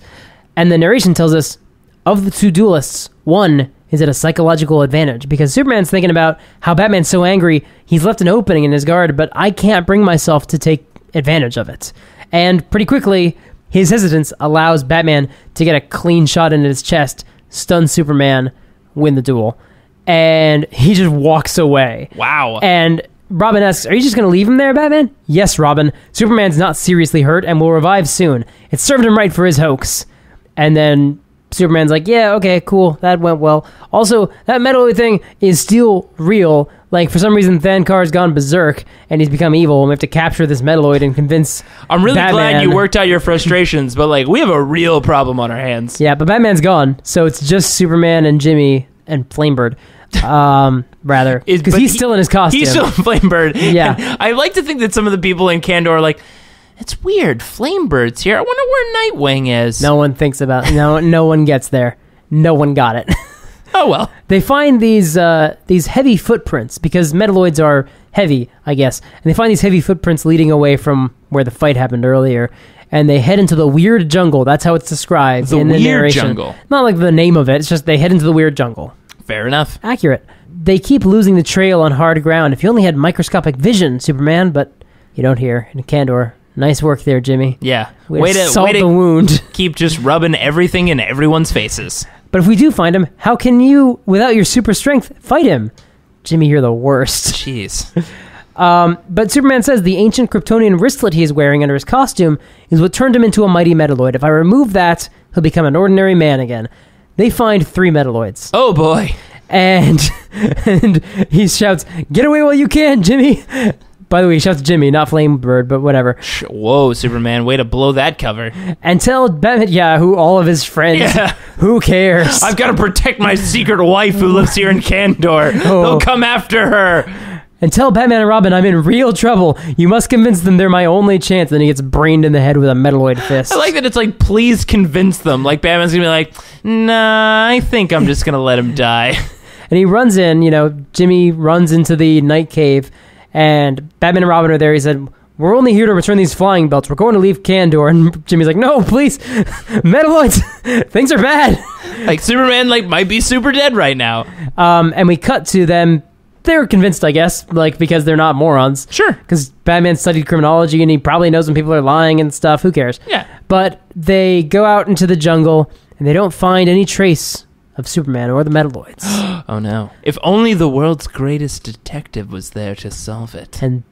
And the narration tells us of the two duelists, one is at a psychological advantage because Superman's thinking about how Batman's so angry, he's left an opening in his guard, but I can't bring myself to take advantage of it. And pretty quickly, his hesitance allows Batman to get a clean shot into his chest, stun Superman, win the duel. And he just walks away. Wow. And Robin asks, Are you just going to leave him there, Batman? Yes, Robin. Superman's not seriously hurt and will revive soon. It served him right for his hoax. And then Superman's like, Yeah, okay, cool. That went well. Also, that metal thing is still real. Like, for some reason, Thankar's gone berserk and he's become evil. And we have to capture this Metaloid and convince. I'm really glad you worked out your frustrations, but like, we have a real problem on our hands. Yeah, but Batman's gone. So it's just Superman and Jimmy and Flamebird. Um, rather. Is- Because he's he- still in his costume. He's still a Flamebird. Yeah. And I like to think that some of the people in Kandor are like, it's weird, Flamebird's here. I wonder where Nightwing is. no one thinks about no no one gets there. No one got it. Oh well. they find these uh, these heavy footprints because metalloids are heavy, I guess, and they find these heavy footprints leading away from where the fight happened earlier, and they head into the weird jungle. That's how it's described The in the weird narration. jungle. Not like the name of it. It's just they head into the weird jungle. Fair enough. Accurate. They keep losing the trail on hard ground. If you only had microscopic vision, Superman, but you don't here in Kandor. Nice work there, Jimmy. Yeah. Way, Way to to, salt way the to wound. keep just rubbing everything in everyone's faces. But if we do find him, how can you, without your super strength, fight him? Jimmy, you're the worst. Jeez. Um, but Superman says the ancient Kryptonian wristlet he is wearing under his costume is what turned him into a mighty Metaloid. If I remove that, he'll become an ordinary man again. They find three Metaloids. Oh boy. And and he shouts, Get away while you can, Jimmy! By the way, he shouts Jimmy, not Flamebird, but whatever. Whoa, Superman, way to blow that cover. And tell Batman, yeah, who all of his friends, Yeah. who cares? I've got to protect my secret wife who lives here in Kandor. Oh. They'll come after her. and tell Batman and Robin I'm in real trouble. You must convince them they're my only chance. Then he gets brained in the head with a Metaloid fist. I like that it's like, please convince them. Like Batman's gonna be like, nah, I think I'm just gonna let him die. And he runs in, you know, Jimmy runs into the night cave, and Batman and Robin are there. He said, We're only here to return these flying belts. We're going to leave Kandor. And Jimmy's like, No, please. Metaloids, things are bad. like Superman, like might be super dead right now. Um, and we cut to them. They're convinced, I guess, like, because they're not morons. Sure. Because Batman studied criminology and he probably knows when people are lying and stuff. Who cares? Yeah. But they go out into the jungle and they don't find any trace of Superman or the Metaloids. Oh no. If only the world's greatest detective was there to solve it. and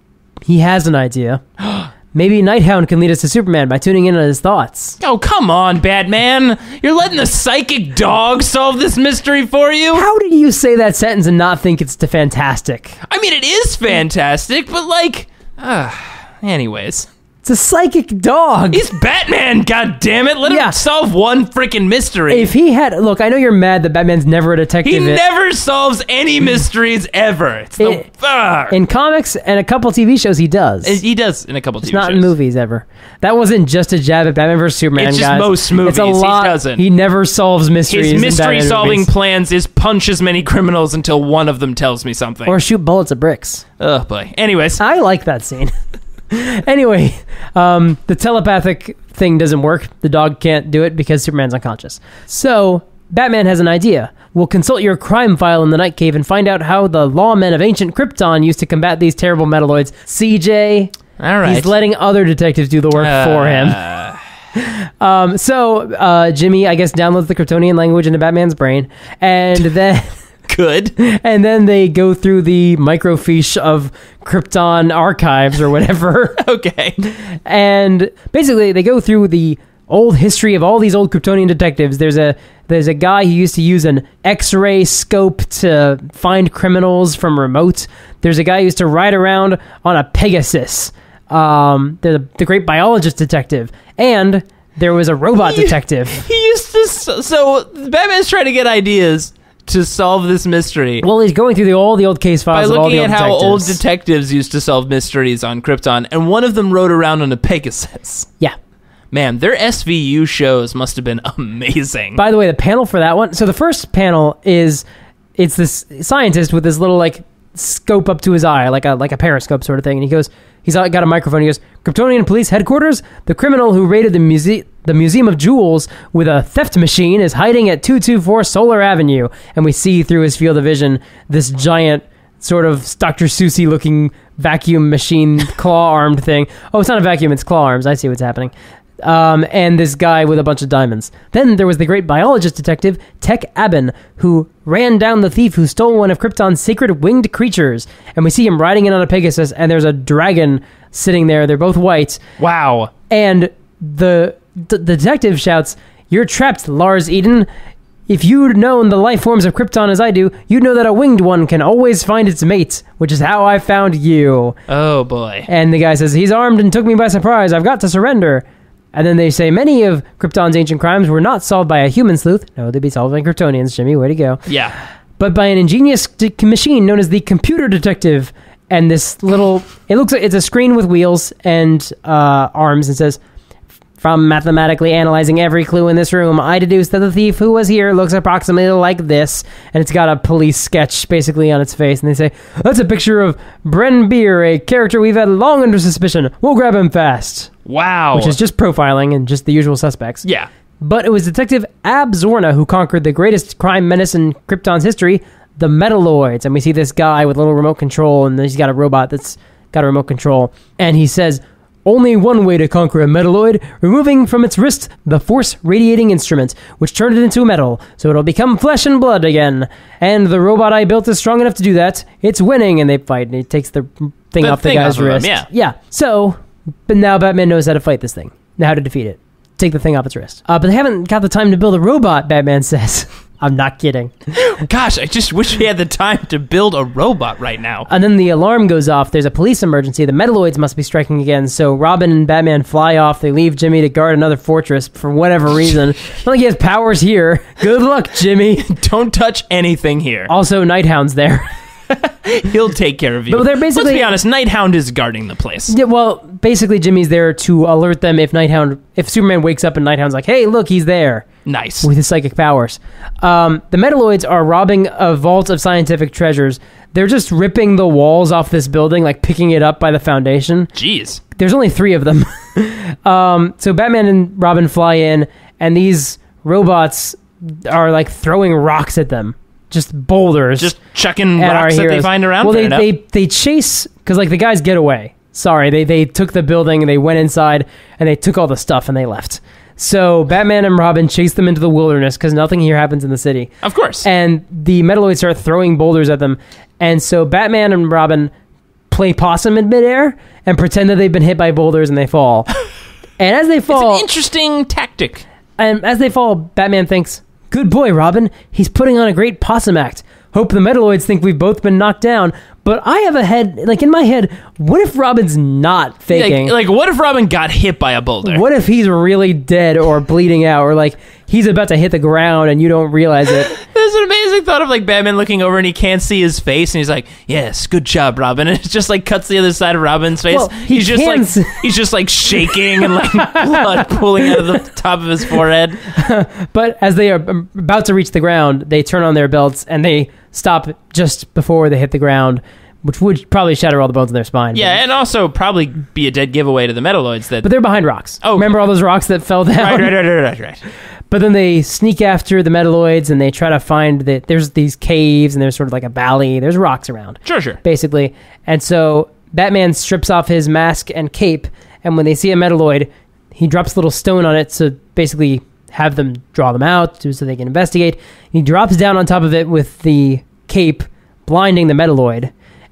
he has an idea. Maybe Nighthound can lead us to Superman by tuning in on his thoughts. Oh, come on, Batman. You're letting the psychic dog solve this mystery for you? How did you say that sentence and not think it's fantastic? I mean, it is fantastic, but like, uh, anyways. It's a psychic dog. He's Batman, God damn it! Let Yeah. him solve one freaking mystery. if he had look, I know you're mad that Batman's never a detective. he in- never solves any mm. mysteries ever. It's the It- Ugh. in comics and a couple TV shows he does. he does in a couple TV not shows. in movies ever. That wasn't just a jab at Batman vs Superman. It's just guys. most It's a movies. He lot. doesn't. He never solves mysteries. His in mystery Batman solving movies. plans is punch as many criminals until one of them tells me something. or shoot bullets at bricks. oh boy. Anyways, I like that scene. anyway, um, the telepathic thing doesn't work. The dog can't do it because Superman's unconscious. So Batman has an idea. We'll consult your crime file in the Night Cave and find out how the lawmen of ancient Krypton used to combat these terrible metalloids. CJ, all right. he's letting other detectives do the work for him. Uh, Um, so uh, Jimmy, I guess, downloads the Kryptonian language into Batman's brain, and then Good. and then they go through the microfiche of Krypton archives or whatever. Okay. and basically they go through the old history of all these old Kryptonian detectives. There's a there's a guy who used to use an X-ray scope to find criminals from remote. There's a guy who used to ride around on a Pegasus. Um, the the great biologist detective, and there was a robot detective. He used to. s- So Batman's trying to get ideas to solve this mystery. Well, he's going through the, all the old case by files of all looking the at old how detectives. old detectives used to solve mysteries on Krypton, and one of them rode around on a Pegasus. yeah. Man, their SVU shows must have been amazing. By the way, the panel for that one. So the first panel is it's this scientist with this little like scope up to his eye, like a like a periscope sort of thing, and he goes, he's uh, got a microphone. He goes, Kryptonian Police Headquarters. The criminal who raided the museum. The Museum of Jewels with a theft machine is hiding at 224 Solar Avenue. And we see through his field of vision this giant, sort of Dr. Susie looking vacuum machine, claw armed thing. Oh, it's not a vacuum, it's claw arms. I see what's happening um, and this guy with a bunch of diamonds. Then there was the great biologist detective, Tech Aben, who ran down the thief who stole one of Krypton's sacred winged creatures. And we see him riding in on a Pegasus, and there's a dragon sitting there. They're both white. wow. And the, the detective shouts, You're trapped, Lars Eden. If you'd known the life forms of Krypton as I do, you'd know that a winged one can always find its mate, which is how I found you. Oh boy. And the guy says, He's armed and took me by surprise. I've got to surrender. And then they say, Many of Krypton's ancient crimes were not solved by a human sleuth. No, they'd be solved by Kryptonians, Jimmy. Way to go. Yeah. But by an ingenious d- machine known as the computer detective. And this little, it looks like it's a screen with wheels and uh, arms and says, from mathematically analyzing every clue in this room, I deduce that the thief who was here looks approximately like this. And it's got a police sketch basically on its face. And they say, That's a picture of Bren Beer, a character we've had long under suspicion. We'll grab him fast. Wow. Which is just profiling and just the usual suspects. yeah. But it was Detective Ab Zorna who conquered the greatest crime menace in Krypton's history, the Metalloids. And we see this guy with a little remote control, and he's got a robot that's got a remote control. And he says, Only one way to conquer a Metalloid removing from its wrist the force radiating instrument, which turned it into a metal, so it'll become flesh and blood again. And the robot I built is strong enough to do that. It's winning, and they fight, and he takes the thing The off the guy's of him, wrist. yeah. Yeah. So, but now Batman knows how to fight this thing, now how to defeat it take the thing off its wrist. Uh, but they haven't got the time to build a robot, Batman says. I'm not kidding. Gosh, I just wish we had the time to build a robot right now. And then the alarm goes off. There's a police emergency. The Metalloids must be striking again. So Robin and Batman fly off. They leave Jimmy to guard another fortress for whatever reason. Not like he has powers here. Good luck, Jimmy. Don't touch anything here. Also, Nighthound's there. He'll take care of you. But they're basically- Let's be honest. Nighthound is guarding the place. yeah, well, basically, Jimmy's there to alert them if Nighthound, if Superman wakes up and Nighthound's like, "Hey, look, he's there." Nice. with his psychic powers. Um, the Metalloids are robbing a vault of scientific treasures. They're just ripping the walls off this building, like picking it up by the foundation. Jeez. There's only three of them. um, so Batman and Robin fly in, and these robots are like throwing rocks at them, just boulders, Just chucking our rocks that they find around. Well, they, enough. they they chase because like the guys get away. Sorry, they they took the building and they went inside and they took all the stuff and they left. So Batman and Robin chase them into the wilderness because nothing here happens in the city. of course. And the Metalloids start throwing boulders at them. And so Batman and Robin play possum in midair, and pretend that they've been hit by boulders and they fall. and as they It's fall, an interesting tactic. and as they fall, Batman thinks, "Good boy, Robin. He's putting on a great possum act. Hope the Metaloids think we've both been knocked down." But I have a head, like in my head, what if Robin's not faking? Like, like, what if Robin got hit by a boulder? what if he's really dead or bleeding out, or like he's about to hit the ground and you don't realize it? There's an amazing thought of like Batman looking over and he can't see his face and he's like, "Yes, good job, Robin." And it just like cuts the other side of Robin's face. Well, he he's just like s- he's just like shaking and like blood pooling out of the top of his forehead. But as they are um, about to reach the ground, they turn on their belts and they stop just before they hit the ground, which would probably shatter all the bones in their spine. Yeah, and also probably be a dead giveaway to the metalloids that. But they're behind rocks. Oh, remember all those rocks that fell down? right, right, right, right, right, right. But then they sneak after the metalloids and they try to find that there's these caves and there's sort of like a valley. There's rocks around, Sure, sure. basically. And so Batman strips off his mask and cape, and when they see a metalloid, he drops a little stone on it to basically have them draw them out so they can investigate. He drops down on top of it with the cape, blinding the Metaloid.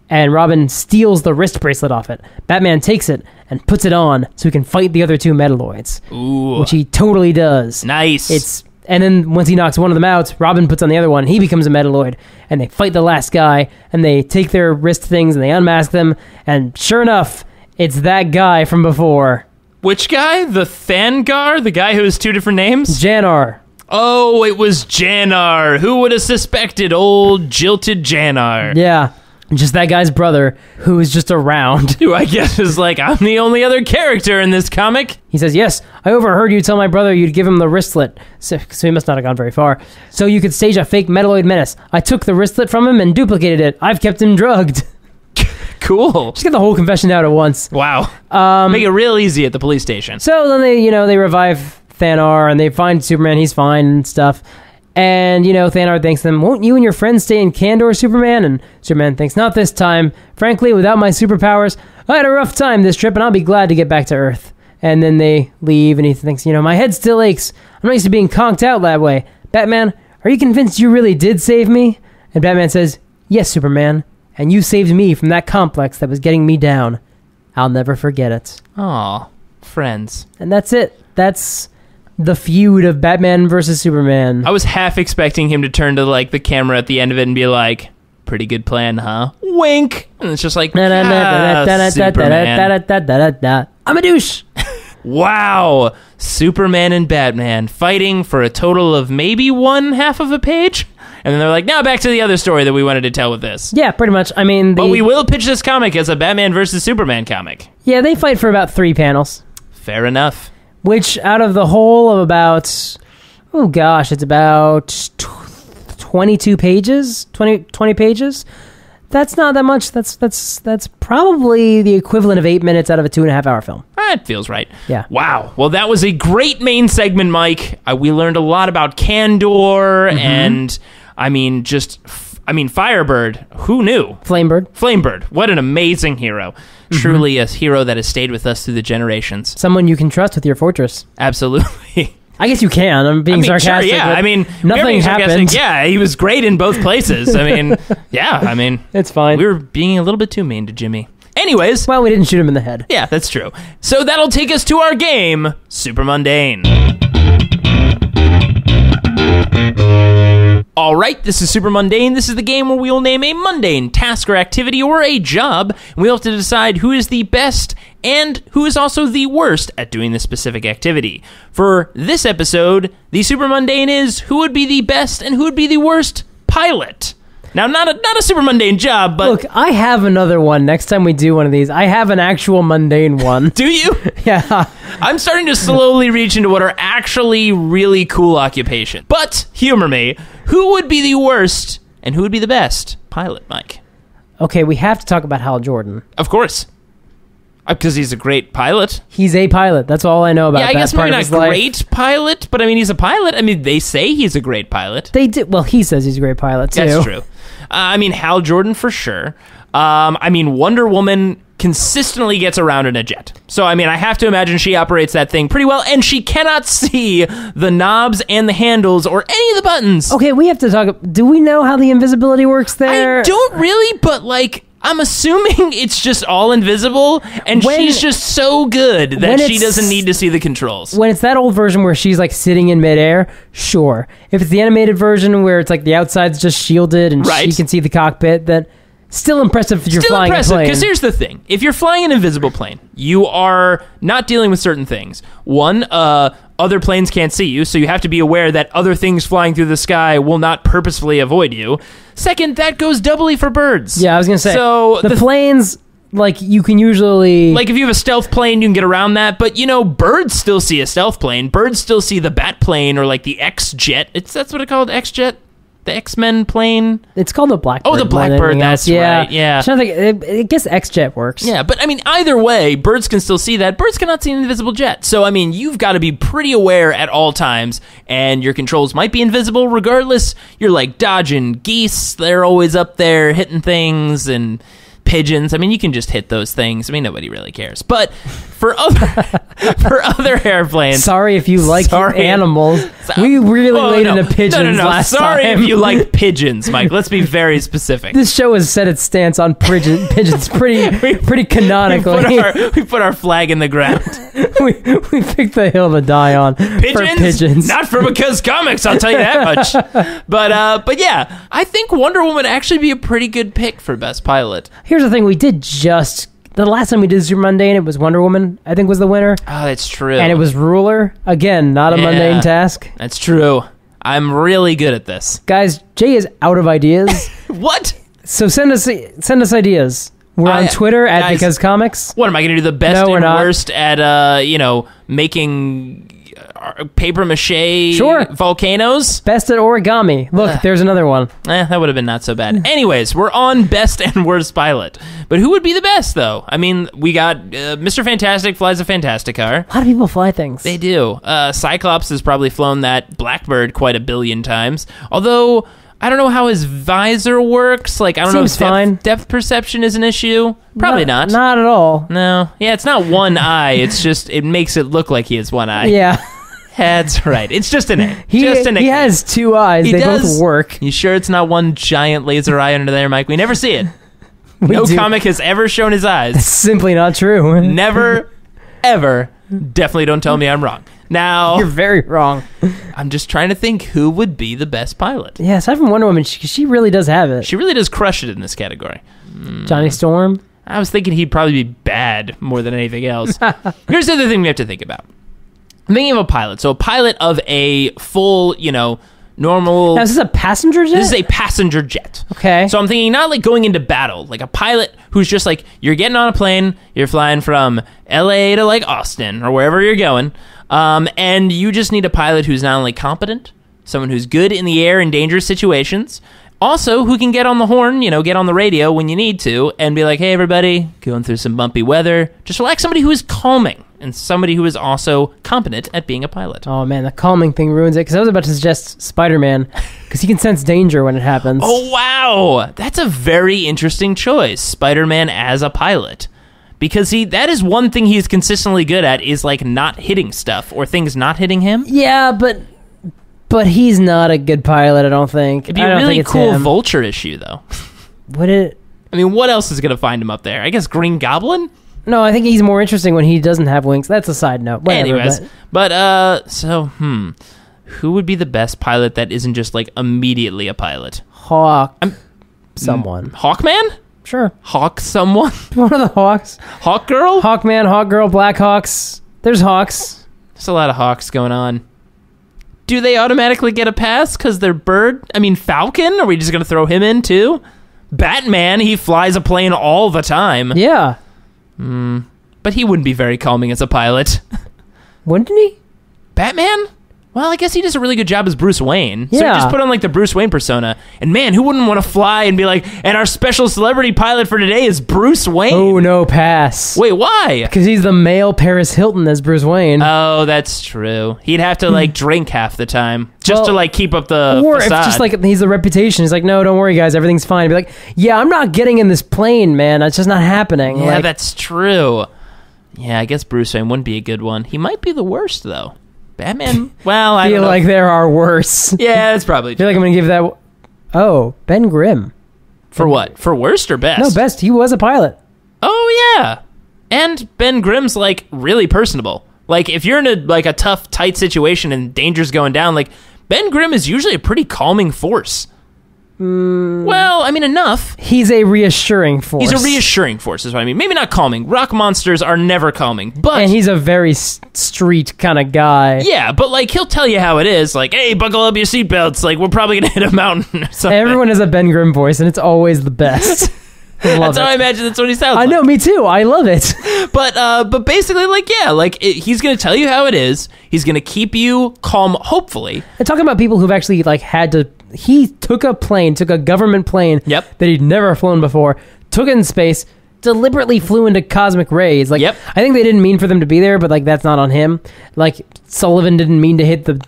And Robin steals the wrist bracelet off it. Batman takes it and puts it on so he can fight the other two Metaloids, Ooh, which he totally does. nice. It's and then once he knocks one of them out, Robin puts on the other one. He becomes a Metaloid, and they fight the last guy. And they take their wrist things and they unmask them. And sure enough, it's that guy from before, which guy? The Thangar, the guy who has two different names. Janar. Oh, it was Janar. Who would have suspected old jilted Janar? Yeah, just that guy's brother who is just around. Who I guess is like, I'm the only other character in this comic. He says, "Yes, I overheard you tell my brother you'd give him the wristlet, so, so he must not have gone very far. So you could stage a fake Metaloid menace. I took the wristlet from him and duplicated it. I've kept him drugged." Cool. Just get the whole confession out at once. Wow. Um, Make it real easy at the police station. So then they, you know, they revive Thanar and they find Superman. He's fine and stuff. And, you know, Thanar thanks them, Won't you and your friends stay in Kandor, Superman? And Superman thinks, Not this time. Frankly, without my superpowers, I had a rough time this trip and I'll be glad to get back to Earth. And then they leave and he thinks, You know, my head still aches. I'm not used to being conked out that way. Batman, are you convinced you really did save me? And Batman says, Yes, Superman. And you saved me from that complex that was getting me down. I'll never forget it. Aw, friends. And that's it. That's the feud of Batman versus Superman. I was half expecting him to turn to like the camera at the end of it and be like, "Pretty good plan, huh?" Wink. And it's just like. I'm a douche. Wow, Superman and Batman fighting for a total of maybe one half of a page, and then they're like, "Now back to the other story that we wanted to tell with this." Yeah, pretty much. I mean, the, But we will pitch this comic as a Batman versus Superman comic. yeah, they fight for about three panels, Fair enough. which out of the whole of about, oh gosh, it's about tw- 22 pages, 20, 20 pages. That's not that much. That's that's that's probably the equivalent of eight minutes out of a two and a half hour film. That feels right. Yeah. Wow. Well, that was a great main segment, Mike. Uh, we learned a lot about Kandor Mm-hmm. and, I mean, just. I mean, Firebird. Who knew? Flamebird. Flamebird. What an amazing hero. Mm-hmm. Truly a hero that has stayed with us through the generations. Someone you can trust with your fortress. Absolutely. I guess you can. I'm being I mean, sarcastic. Sure, yeah. I mean, nothing happened. Yeah, he was great in both places. I mean, yeah, I mean, It's fine. we were being a little bit too mean to Jimmy. Anyways, well, we didn't shoot him in the head. Yeah, that's true. So that'll take us to our game, Super Mundane. All right, this is Super Mundane. This is the game where we will name a mundane task or activity or a job, and we'll have to decide who is the best and who is also the worst at doing this specific activity. For this episode, the Super Mundane is who would be the best and who would be the worst pilot. Now, not a not a super mundane job, but Look, I have another one. Next time we do one of these, I have an actual mundane one. do you? yeah. I'm starting to slowly reach into what are actually really cool occupations. But humor me, who would be the worst and who would be the best pilot, Mike? Okay, we have to talk about Hal Jordan. Of course, uh, because he's a great pilot. He's a pilot. That's all I know about yeah, I that guess part maybe of not his life. great pilot, but I mean he's a pilot. I mean they say he's a great pilot. They did. Well, he says he's a great pilot too. That's true. Uh, I mean Hal Jordan for sure. Um, I mean Wonder Woman consistently gets around in a jet. So I mean I have to imagine she operates that thing pretty well, and she cannot see the knobs and the handles or any of the buttons. Okay, we have to talk. Do we know how the invisibility works there? I don't really, but like I'm assuming it's just all invisible, and When- she's just so good that she doesn't need to see the controls. When it's that old version where she's like sitting in midair, sure. If it's the animated version where it's like the outside's just shielded and Right. she can see the cockpit, then still impressive if you're Still flying impressive a plane. because here's the thing: if you're flying an invisible plane, you are not dealing with certain things. One, uh, other planes can't see you, so you have to be aware that other things flying through the sky will not purposefully avoid you. Second, that goes doubly for birds. yeah, I was gonna say. So the, the planes, like you can usually like if you have a stealth plane you can get around that but you know birds still see a stealth plane birds still see the bat plane or like the x jet it's that's what it called x jet the x-men plane It's called the Blackbird. Oh, the Blackbird, that's yeah. right, yeah. Trying to think, I I guess X-Jet works. yeah but i mean either way birds can still see that birds cannot see an invisible jet so i mean you've got to be pretty aware at all times and your controls might be invisible regardless you're like dodging geese they're always up there hitting things and pigeons i mean you can just hit those things i mean nobody really cares but for other for other airplanes Sorry if you like Sorry. animals. We really Oh, laid no. into pigeons No, no, no. last Sorry time. if you like pigeons, Mike. Let's be very specific. this show has set its stance on pigeon, pigeons pretty pretty we, put our, we put our flag in the ground. we, we picked the hill to die on Pigeons, for pigeons. not for because comics. I'll tell you that much. But uh, but yeah, I think Wonder Woman would actually be a pretty good pick for best pilot. Here's the thing: we did just the last time we did Super Mundane. It was Wonder Woman. I think was the winner, Oh, that's true. and it was Ruler again. Not a Yeah. mundane task, That's true. I'm really good at this. guys. Jay is out of ideas, What? so send us send us ideas. We're I- on Twitter at guys- Because Comics. What am I going to do? The best No, we're and not. worst at uh, you know, making paper mache Sure. volcanoes? Best at origami. Look, there's another one. Eh, that would have been not so bad. Anyways, we're on best and worst pilot. But who would be the best, though? I mean, we got uh, Mr. Fantastic flies a fantastic car. A lot of people fly things. They do. Uh, Cyclops has probably flown that Blackbird quite a billion times. Although, I don't know how his visor works. Like, I don't Seems know if fine. depth, depth perception is an issue. Probably not. Not at all. No. Yeah, it's not one eye. It's just, it makes it look like he has one eye. Yeah, That's right. It's just a name. he just a he has two eyes. He they does. both work. You sure it's not one giant laser eye under there, Mike? We never see it. We no do- comic has ever shown his eyes. Simply not true. Never, ever. Definitely don't tell me I'm wrong. Now, You're very wrong. I'm just trying to think who would be the best pilot. Yeah, aside from Wonder Woman, she, she really does have it. She really does crush it in this category. Hmm. Johnny Storm. I was thinking he'd probably be bad more than anything else. Here's the other thing we have to think about. I'm thinking of a pilot. So, a pilot of a full, you know, normal. Now, is this a passenger jet? This is a passenger jet. Okay. So I'm thinking not like going into battle, like a pilot who's just like you're getting on a plane, you're flying from LA to like Austin or wherever you're going, um, and you just need a pilot who's not only competent, someone who's good in the air in dangerous situations, also who can get on the horn, you know, get on the radio when you need to, and be like, hey everybody, going through some bumpy weather. Just relax. Somebody who is calming and somebody who is also competent at being a pilot. oh man, the calming thing ruins it. Because I was about to suggest Spider Man, because he can sense danger when it happens. Oh wow, that's a very interesting choice. Spider-Man as a pilot. Because he that is one thing he's consistently good at is like not hitting stuff or things not hitting him. Yeah, but but he's not a good pilot. I don't think. It'd be I a don't really think it's cool him. vulture issue though. Would it? I mean, what else is going to find him up there? I guess Green Goblin? No, I think he's more interesting when he doesn't have wings. That's a side note. Whatever, Anyways, but- but uh so hmm who would be the best pilot that isn't just like immediately a pilot? Hawk. I'm- someone. Hawkman? Sure. Hawk someone? One of the Hawks. Hawk girl? Hawkman, Hawk Girl, Black Hawks. There's Hawks. There's a lot of hawks going on. Do they automatically get a pass because they're bird? I mean, Falcon? Are we just going to throw him in too? Batman, he flies a plane all the time, Yeah. Hmm. but he wouldn't be very calming as a pilot. Wouldn't he? Batman? Well, I guess he does a really good job as Bruce Wayne. So Yeah. just put on like the Bruce Wayne persona. And man, who wouldn't want to fly and be like, and our special celebrity pilot for today is Bruce Wayne? Oh no, pass. Wait, why? Because he's the male Paris Hilton as Bruce Wayne. Oh, that's true. He'd have to like hmm. drink half the time just Well, to like keep up the or if facade. just like he's the reputation, he's like, no, don't worry, guys, everything's fine. Be like, yeah, I'm not getting in this plane, man. It's just not happening. Yeah, like, that's true. Yeah, I guess Bruce Wayne wouldn't be a good one. He might be the worst though. Batman. Well, I feel know. like there are worse. Yeah, that's probably. I feel like I'm gonna give that. Oh, Ben Grimm. For what? For worst or best? No, best. He was a pilot. Oh yeah. And Ben Grimm's like really personable. Like if you're in a like a tough, tight situation and danger's going down, like Ben Grimm is usually a pretty calming force. Well, I mean enough. He's a reassuring force. He's a reassuring force, is what I mean. Maybe not calming. Rock monsters are never calming, but and he's a very s- street kind of guy. yeah, but like he'll tell you how it is. Like, hey, buckle up your seatbelts. Like, we're probably gonna hit a mountain or something. Everyone has a Ben Grimm voice, and it's always the best. That's how I imagine that's what he sounds. I like. know, me too. I love it. but uh, but basically, like, yeah, like it, he's gonna tell you how it is. He's gonna keep you calm, hopefully. And talking about people who've actually like had to. He took a plane, took a government plane Yep. that he'd never flown before, took it in space, deliberately flew into cosmic rays. Like, Yep. I think they didn't mean for them to be there, but like that's not on him. Like Sullivan didn't mean to hit the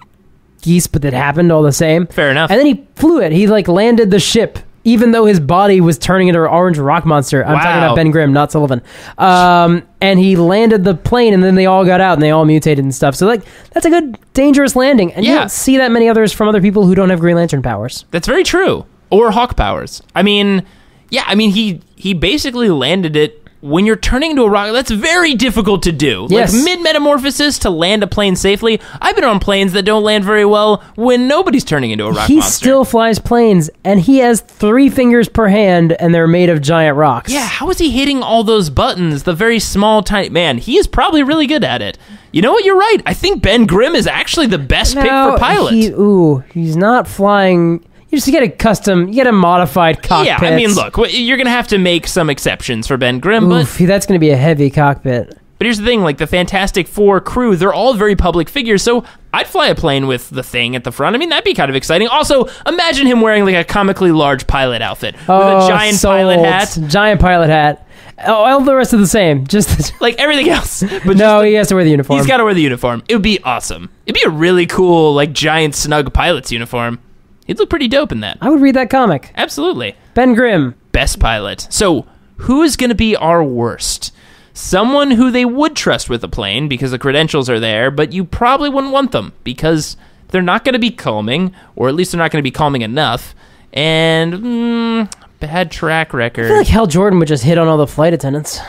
geese, but it happened all the same. Fair enough. And then he flew it. He like landed the ship, even though his body was turning into an orange rock monster. I'm talking about Ben Grimm, not Sullivan. Um, and he landed the plane, and then they all got out and they all mutated and stuff. So like that's a good dangerous landing, and you don't see that many others from other people who don't have Green Lantern powers. That's very true. Or hawk powers. I mean, yeah, I mean he he basically landed it when you're turning into a rocket. That's very difficult to do. Yes. Like mid metamorphosis to land a plane safely. I've been on planes that don't land very well when nobody's turning into a rock he monster. still flies planes, and he has three fingers per hand, and they're made of giant rocks. yeah, how is he hitting all those buttons? The very small, tiny man. He is probably really good at it. You know what? You're right. I think Ben Grimm is actually the best pick for pilot. He, ooh, he's not flying. You just get a custom, you get a modified cockpit. yeah, I mean, look, you're gonna have to make some exceptions for Ben Grimm, but Oof, that's going to be a heavy cockpit. But here's the thing, like the Fantastic Four crew, they're all very public figures, so I'd fly a plane with the thing at the front. I mean, that'd be kind of exciting. Also, imagine him wearing like a comically large pilot outfit with Oh, a giant pilot hat. Giant pilot hat. Oh, all the rest are the same. Just Like everything else. But no, just he has to wear the uniform. he's got to wear the uniform. It would be awesome. It'd be a really cool, like giant snug pilot's uniform. He'd look pretty dope in that. I would read that comic. Absolutely. Ben Grimm. Best pilot. So, who is going to be our worst? Someone who they would trust with a plane because the credentials are there, but you probably wouldn't want them because they're not going to be calming, or at least they're not going to be calming enough. And mm, bad track record. I feel like Hal Jordan would just hit on all the flight attendants.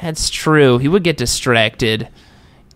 That's true. He would get distracted.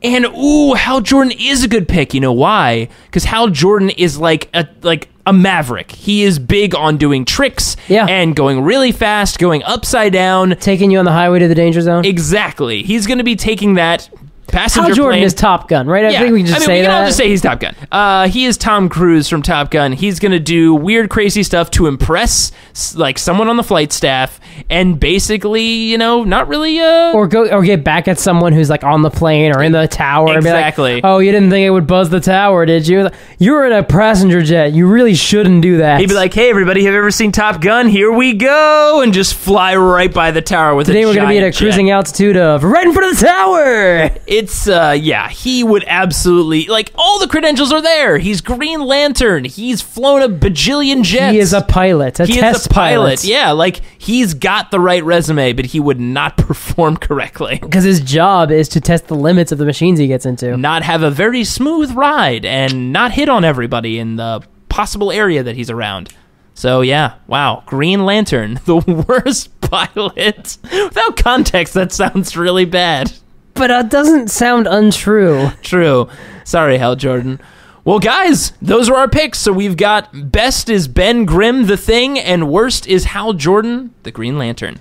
And ooh, Hal Jordan is a good pick. You know why? Because Hal Jordan is like a like a maverick. He is big on doing tricks Yeah. and going really fast, going upside down. Taking you on the highway to the danger zone. Exactly. He's going to be taking that passenger Hal Jordan plane. is Top Gun, right? I yeah. think we can just I mean, say we can that. all just say he's Top Gun. Uh, he is Tom Cruise from Top Gun. He's going to do weird, crazy stuff to impress like someone on the flight staff, and basically, you know, not really. Uh, or go or get back at someone who's like on the plane or in the tower and be like, Exactly. "Oh, you didn't think it would buzz the tower, did you? You were in a passenger jet. You really shouldn't do that." He'd be like, "Hey, everybody, have you ever seen Top Gun? Here we go!" and just fly right by the tower with "Today we're going to be at a jet. cruising altitude of right in front of the tower." It's uh, yeah, he would absolutely like all the credentials are there. He's Green Lantern. He's flown a bajillion jets. He is a pilot, a he test is a pilot. Yeah, like he's got the right resume, but he would not perform correctly. Because his job is to test the limits of the machines he gets into. Not have a very smooth ride and not hit on everybody in the possible area that he's around. So yeah, wow, Green Lantern, the worst pilot. Without context, that sounds really bad. But it doesn't sound untrue. True. Sorry, Hal Jordan. Well, guys, those are our picks. So we've got best is Ben Grimm, the Thing, and worst is Hal Jordan, the Green Lantern.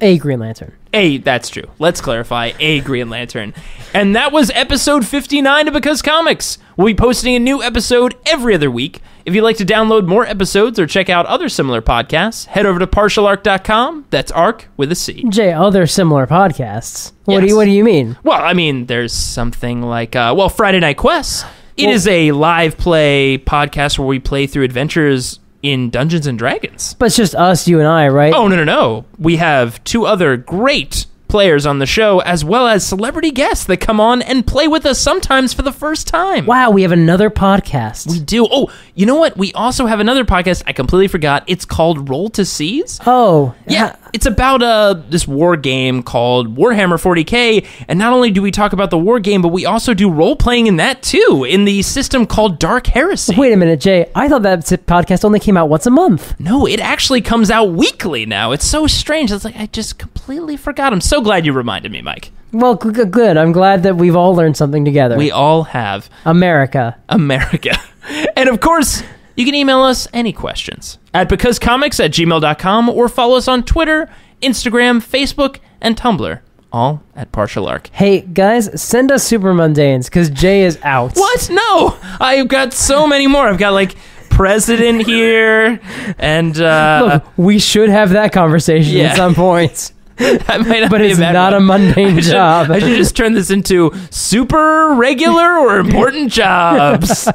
A Green Lantern. A, that's true. Let's clarify. A Green Lantern. And that was episode 59 of Because Comics. We'll be posting a new episode every other week. If you'd like to download more episodes or check out other similar podcasts, head over to partialarc.com. That's arc with a C. Jay, other similar podcasts. What do you What do you mean? Well, I mean, there's something like, uh, well, Friday Night Quests. It Well- is a live play podcast where we play through adventures in Dungeons and Dragons. But it's just us, you and I, right? Oh, no, no, no. We have two other great players on the show, as well as celebrity guests that come on and play with us sometimes for the first time. Wow, we have another podcast. We do. Oh, you know what? We also have another podcast. I completely forgot. It's called Roll to Seize. oh, Yeah. It's about uh, this war game called Warhammer 40k, and not only do we talk about the war game, but we also do role playing in that too, in the system called Dark Heresy. Wait a minute, Jay. I thought that podcast only came out once a month. No, it actually comes out weekly now. It's so strange. It's like I just completely forgot. I'm so glad you reminded me, Mike. Well, good. I'm glad that we've all learned something together. We all have America. America. and of course, you can email us any questions at becausecomics at gmail.com or follow us on Twitter, Instagram, Facebook, and Tumblr, all at Partial Arc. Hey, guys, send us super mundanes because Jay is out. What? No! I've got so many more. I've got like president here, and uh, Look, we should have that conversation Yeah. at some point, that might not but be it's a bad not one. a mundane I should, job. I should just turn this into super regular or important jobs.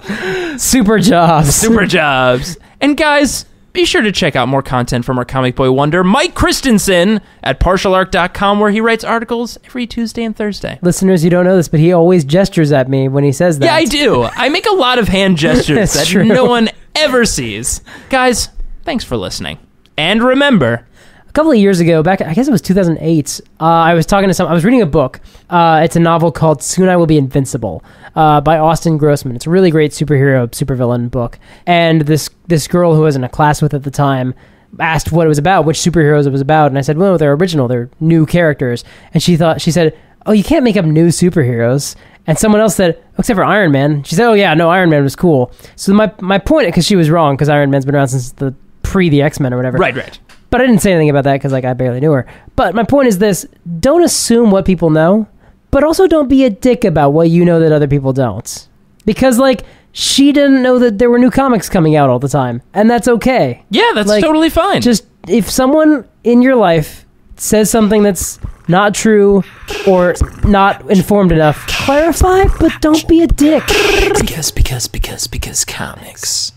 super jobs. super jobs. And guys, be sure to check out more content from our comic boy wonder, Mike Christensen, at partialarc.com, where he writes articles every Tuesday and Thursday. Listeners, you don't know this, but he always gestures at me when he says that. Yeah, I do. I make a lot of hand gestures that true. no one ever sees. Guys, thanks for listening. And remember, a couple of years ago, back I guess it was 2008. Uh, I was talking to some. I was reading a book. Uh, it's a novel called "Soon I Will Be Invincible" uh, by Austin Grossman. It's a really great superhero supervillain book. And this this girl who I was in a class with at the time asked what it was about, which superheroes it was about, and I said, "Well, they're original. They're new characters." And she thought she said, "Oh, you can't make up new superheroes." And someone else said, except for Iron Man. She said, "Oh yeah, no, Iron Man was cool." So my my point, because she was wrong, because Iron Man's been around since the pre the X Men or whatever. right, right. But I didn't say anything about that because like I barely knew her. But my point is this: don't assume what people know, but also don't be a dick about what you know that other people don't. Because like she didn't know that there were new comics coming out all the time, and that's okay. Yeah, that's Like, totally fine. Just if someone in your life says something that's not true or not informed enough, clarify, but don't be a dick. Because, because, because, because comics.